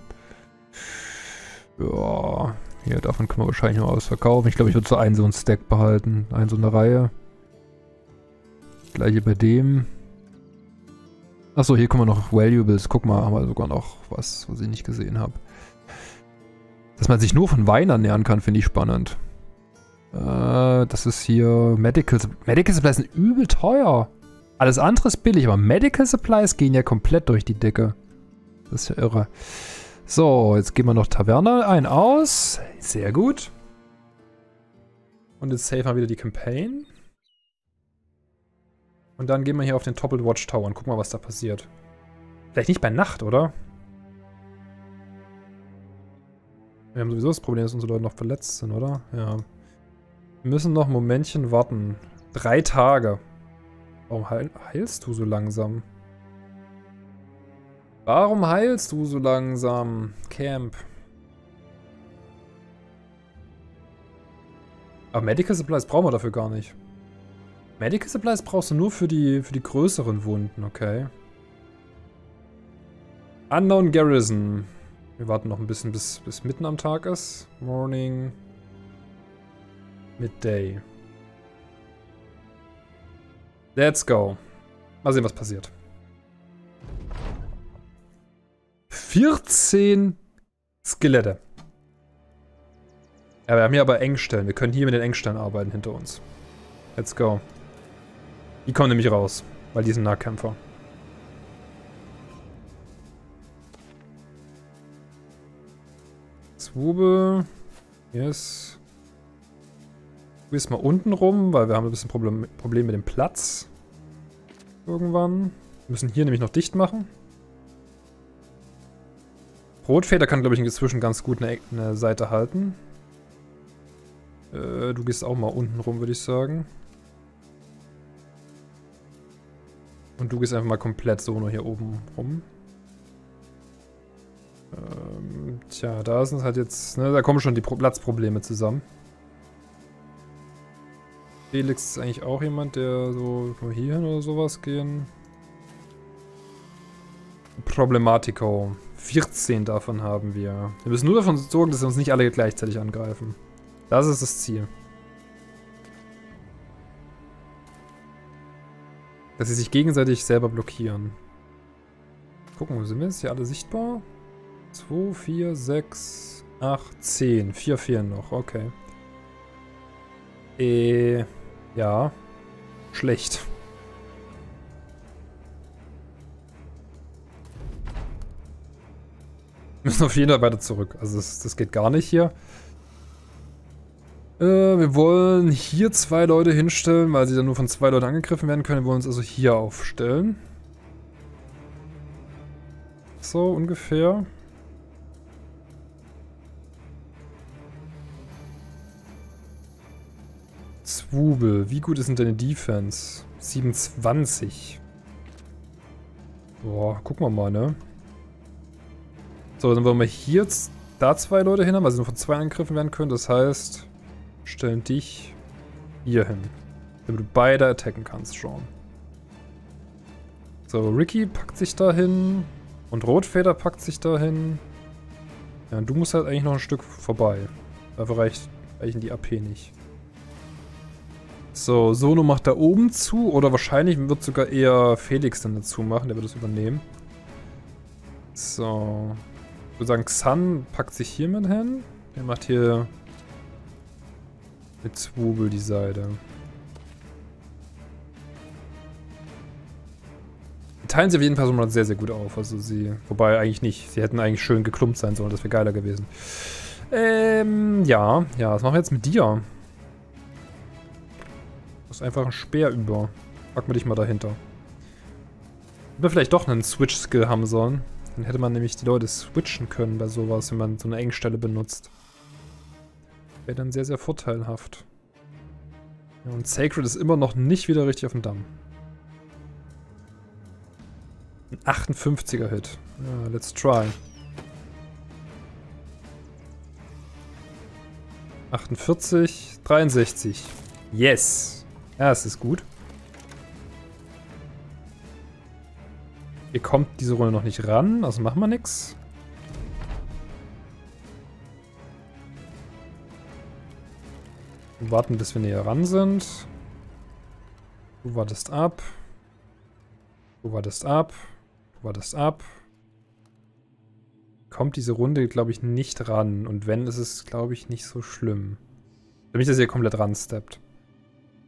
Ja, hier, davon können wir wahrscheinlich noch was verkaufen. Ich glaube, ich würde so einen so einen Stack behalten. Einen so eine Reihe. Gleiche bei dem. Achso, hier kommen wir noch Valuables. Guck mal, haben wir sogar noch was, was ich nicht gesehen habe. Dass man sich nur von Wein ernähren kann, finde ich spannend. Äh, das ist hier Medical Medical Supplies sind übel teuer. Alles andere ist billig, aber Medical Supplies gehen ja komplett durch die Decke. Das ist ja irre. So, jetzt gehen wir noch Taverne ein, aus. Sehr gut. Und jetzt save wir wieder die Campaign. Und dann gehen wir hier auf den Toppled Watchtower und gucken mal, was da passiert. Vielleicht nicht bei Nacht, oder? Wir haben sowieso das Problem, dass unsere Leute noch verletzt sind, oder? Ja. Wir müssen noch ein Momentchen warten. Drei Tage. Warum heil heilst du so langsam? Warum heilst du so langsam, Camp? Aber Medical Supplies brauchen wir dafür gar nicht. Medical Supplies brauchst du nur für die, für die größeren Wunden, okay. Unknown Garrison. Wir warten noch ein bisschen, bis, bis mitten am Tag ist. Morning. Midday. Let's go. Mal sehen, was passiert. 14 Skelette. Ja, wir haben hier aber Engstellen. Wir können hier mit den Engstellen arbeiten hinter uns. Let's go. Die kommen nämlich raus, weil die sind Nahkämpfer. Zwube. Yes. Du gehst mal unten rum, weil wir haben ein bisschen Problem, Problem mit dem Platz. Irgendwann. Wir müssen hier nämlich noch dicht machen. Rotfeder kann, glaube ich, inzwischen ganz gut eine, eine Seite halten. Äh, du gehst auch mal unten rum, würde ich sagen. Und du gehst einfach mal komplett so nur hier oben rum. Ähm, tja, da sind halt jetzt, ne, da kommen schon die Pro Platzprobleme zusammen. Felix ist eigentlich auch jemand, der so hier hin oder sowas gehen. Problematico. 14 davon haben wir. Wir müssen nur davon sorgen, dass sie uns nicht alle gleichzeitig angreifen. Das ist das Ziel. Dass sie sich gegenseitig selber blockieren. Gucken, wo sind wir jetzt? Hier alle sichtbar? 2, 4, 6, 8, 10. 4 fehlen noch, okay. Äh, ja. Schlecht. Wir müssen auf jeden Fall weiter zurück. Also das, das geht gar nicht hier. Äh, wir wollen hier zwei Leute hinstellen, weil sie dann nur von zwei Leuten angegriffen werden können. Wir wollen uns also hier aufstellen. So, ungefähr. Zwubel. Wie gut ist denn deine Defense? 27. Boah, gucken wir mal, ne? So, dann wollen wir hier da zwei Leute hin haben, weil sie nur von zwei angegriffen werden können. Das heißt, stellen dich hier hin. Damit du beide attacken kannst, Sean. So, Ricky packt sich da hin. Und Rotfeder packt sich da hin. Ja, und du musst halt eigentlich noch ein Stück vorbei. Dafür reicht, reichen die AP nicht. So, Sono macht da oben zu. Oder wahrscheinlich wird sogar eher Felix dann dazu machen. Der wird das übernehmen. So würde sagen, Xan packt sich hier mit hin. Er macht hier mit Zwubel die Seite. Die teilen sie auf jeden Fall so mal sehr, sehr gut auf. Also sie, wobei eigentlich nicht. Sie hätten eigentlich schön geklumpt sein sollen. Das wäre geiler gewesen. Ähm, ja. Ja, was machen wir jetzt mit dir? Ist einfach ein Speer über. Packen wir dich mal dahinter. Hätten wir vielleicht doch einen Switch-Skill haben sollen. Dann hätte man nämlich die Leute switchen können bei sowas, wenn man so eine Engstelle benutzt. Wäre dann sehr, sehr vorteilhaft. Ja, und Sacred ist immer noch nicht wieder richtig auf dem Damm. Ein 58er Hit. Ja, let's try. 48, 63. Yes. Ja, es ist gut. Ihr kommt diese Runde noch nicht ran, also machen wir nichts. Warten, bis wir näher ran sind. Du wartest ab. Du wartest ab. Du wartest ab. Kommt diese Runde, glaube ich, nicht ran. Und wenn, ist es, glaube ich, nicht so schlimm. Mich, dass ihr komplett ransteppt.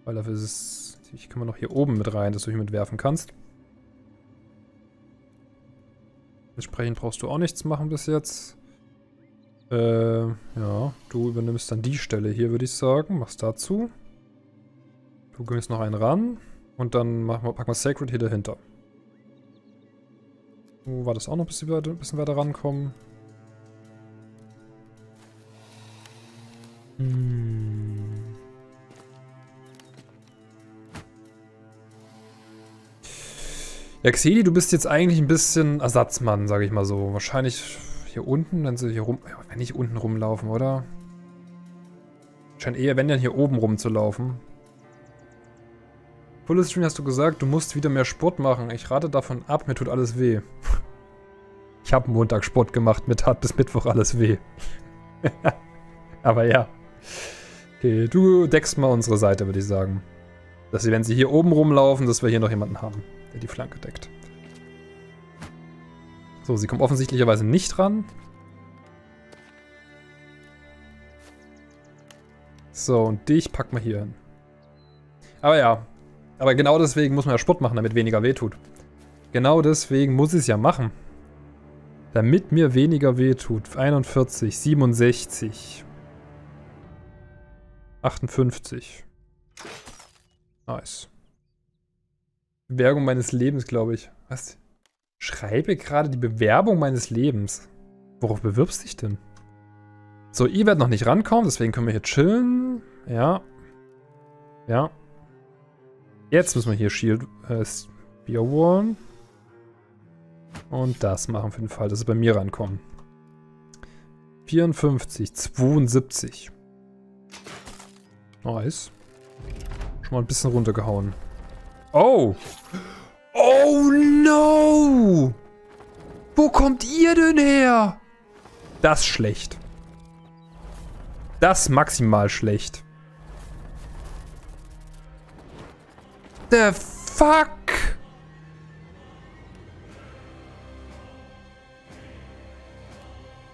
Weil dafür ist es... Ich kann man noch hier oben mit rein, dass du hier mitwerfen kannst. Entsprechend brauchst du auch nichts machen bis jetzt. Äh, ja, du übernimmst dann die Stelle hier, würde ich sagen. Machst dazu. Du gehst noch einen ran. Und dann machen wir, packen wir Sacred hier dahinter. Du war das auch noch ein bisschen ein bisschen weiter rankommen. Hm. Ja, Xeli, du bist jetzt eigentlich ein bisschen Ersatzmann, sage ich mal so. Wahrscheinlich hier unten, wenn sie hier rum... Wenn nicht unten rumlaufen, oder? Scheint eher, wenn dann hier oben rumzulaufen. Stream hast du gesagt, du musst wieder mehr Sport machen. Ich rate davon ab, mir tut alles weh. Ich habe Montag Sport gemacht, mir tat bis Mittwoch alles weh. Aber ja. Okay, du deckst mal unsere Seite, würde ich sagen. Dass sie, wenn sie hier oben rumlaufen, dass wir hier noch jemanden haben, der die Flanke deckt. So, sie kommen offensichtlicherweise nicht ran. So, und dich packen wir hier hin. Aber ja, aber genau deswegen muss man ja Sport machen, damit weniger wehtut. Genau deswegen muss ich es ja machen. Damit mir weniger wehtut. 41, 67. 58. Nice. Bewerbung meines Lebens, glaube ich. Was? Schreibe gerade die Bewerbung meines Lebens. Worauf bewirbst du dich denn? So, ihr werdet noch nicht rankommen, deswegen können wir hier chillen. Ja. Ja. Jetzt müssen wir hier Shield äh, Spear Wall. Und das machen für den Fall, dass sie bei mir rankommen. 54, 72. Nice. Mal ein bisschen runtergehauen. Oh! Oh no! Wo kommt ihr denn her? Das ist schlecht. Das maximal schlecht. The fuck?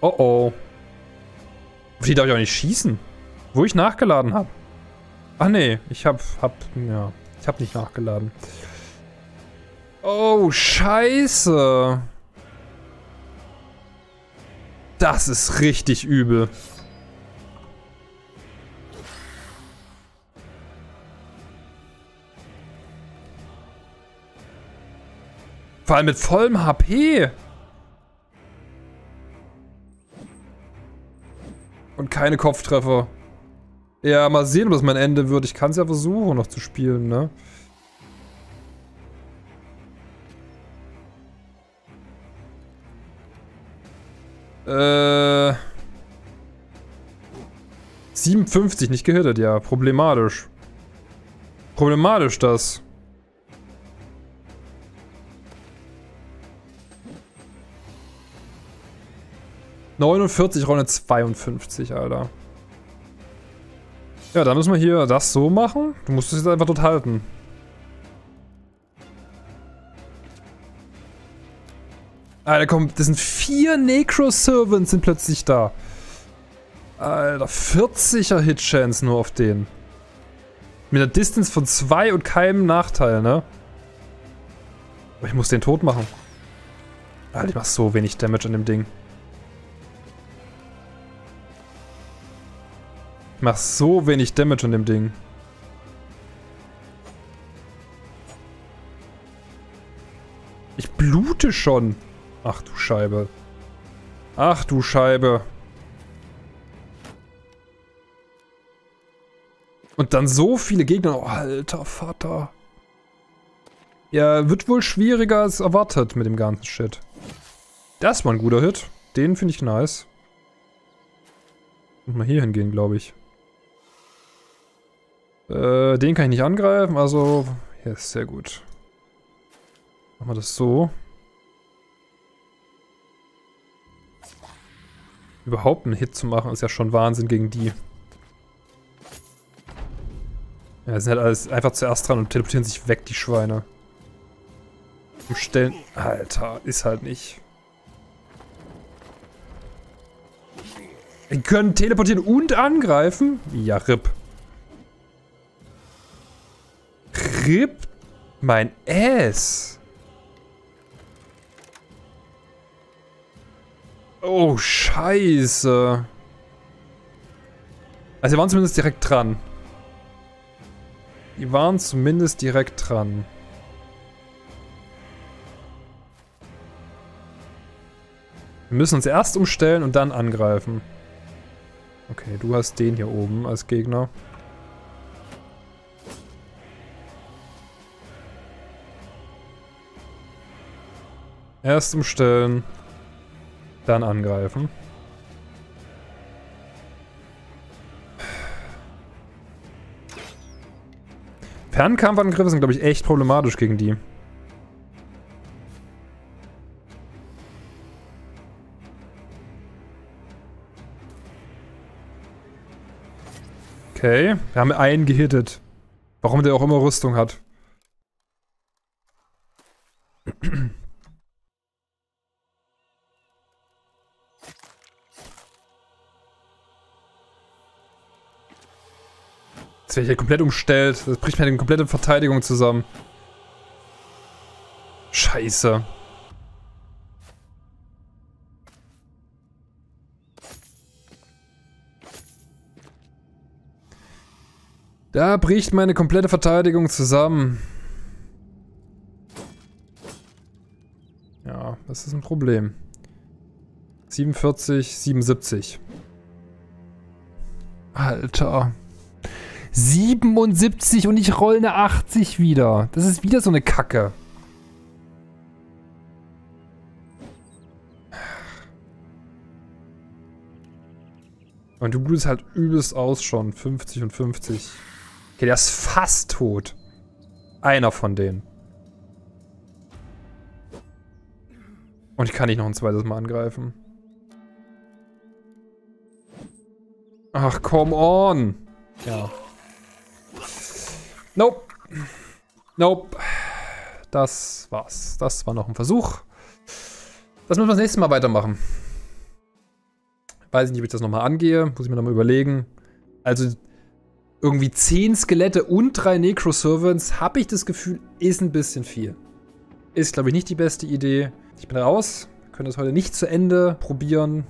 Oh oh. Auf die darf ich auch nicht schießen. Wo ich nachgeladen habe. Ach nee, ich hab, hab, ja, ich hab nicht nachgeladen. Oh, scheiße. Das ist richtig übel. Vor allem mit vollem HP. Und keine Kopftreffer. Ja, mal sehen, ob das mein Ende wird. Ich kann es ja versuchen, noch zu spielen, ne? Äh. 57, nicht gehittet, ja. Problematisch. Problematisch das. 49, Runde 52, Alter. Ja, dann müssen wir hier das so machen. Du musst es jetzt einfach dort halten. Alter, komm, das sind vier Necro-Servants sind plötzlich da. Alter, 40er Hit-Chance nur auf den. Mit einer Distance von 2 und keinem Nachteil, ne? Aber ich muss den tot machen. Alter, ich mach so wenig Damage an dem Ding. Mach so wenig Damage an dem Ding. Ich blute schon. Ach du Scheibe. Ach du Scheibe. Und dann so viele Gegner. Oh, alter Vater. Ja, wird wohl schwieriger als erwartet mit dem ganzen Shit. Das war ein guter Hit. Den finde ich nice. Und mal hier hingehen, glaube ich. Äh, den kann ich nicht angreifen, also... Ja, ist sehr gut. Machen wir das so. Überhaupt einen Hit zu machen, ist ja schon Wahnsinn gegen die. Ja, sind halt alles einfach zuerst dran und teleportieren sich weg, die Schweine. Umstellen. Alter, ist halt nicht. Die können teleportieren und angreifen? Ja, RIP. RIP mein Ass. Oh, scheiße. Also, die waren zumindest direkt dran. Die waren zumindest direkt dran. Wir müssen uns erst umstellen und dann angreifen. Okay, du hast den hier oben als Gegner. Erst umstellen, dann angreifen. Fernkampfangriffe sind, glaube ich, echt problematisch gegen die. Okay, wir haben einen gehittet. Warum der auch immer Rüstung hat. Jetzt werde ich ja komplett umstellt. Das bricht mir die komplette Verteidigung zusammen. Scheiße. Da bricht meine komplette Verteidigung zusammen. Ja, das ist ein Problem. 47, 77. Alter. 77 und ich roll eine 80 wieder. Das ist wieder so eine Kacke. Und du blutest halt übelst aus schon. 50 und 50. Okay, der ist fast tot. Einer von denen. Und ich kann nicht noch ein zweites Mal angreifen. Ach, come on. Ja. Nope. Nope. Das war's. Das war noch ein Versuch. Das müssen wir das nächste Mal weitermachen. Weiß ich nicht, ob ich das nochmal angehe. Muss ich mir nochmal überlegen. Also irgendwie 10 Skelette und 3 Necro-Servants, habe ich das Gefühl, ist ein bisschen viel. Ist, glaube ich, nicht die beste Idee. Ich bin raus. Können das heute nicht zu Ende probieren.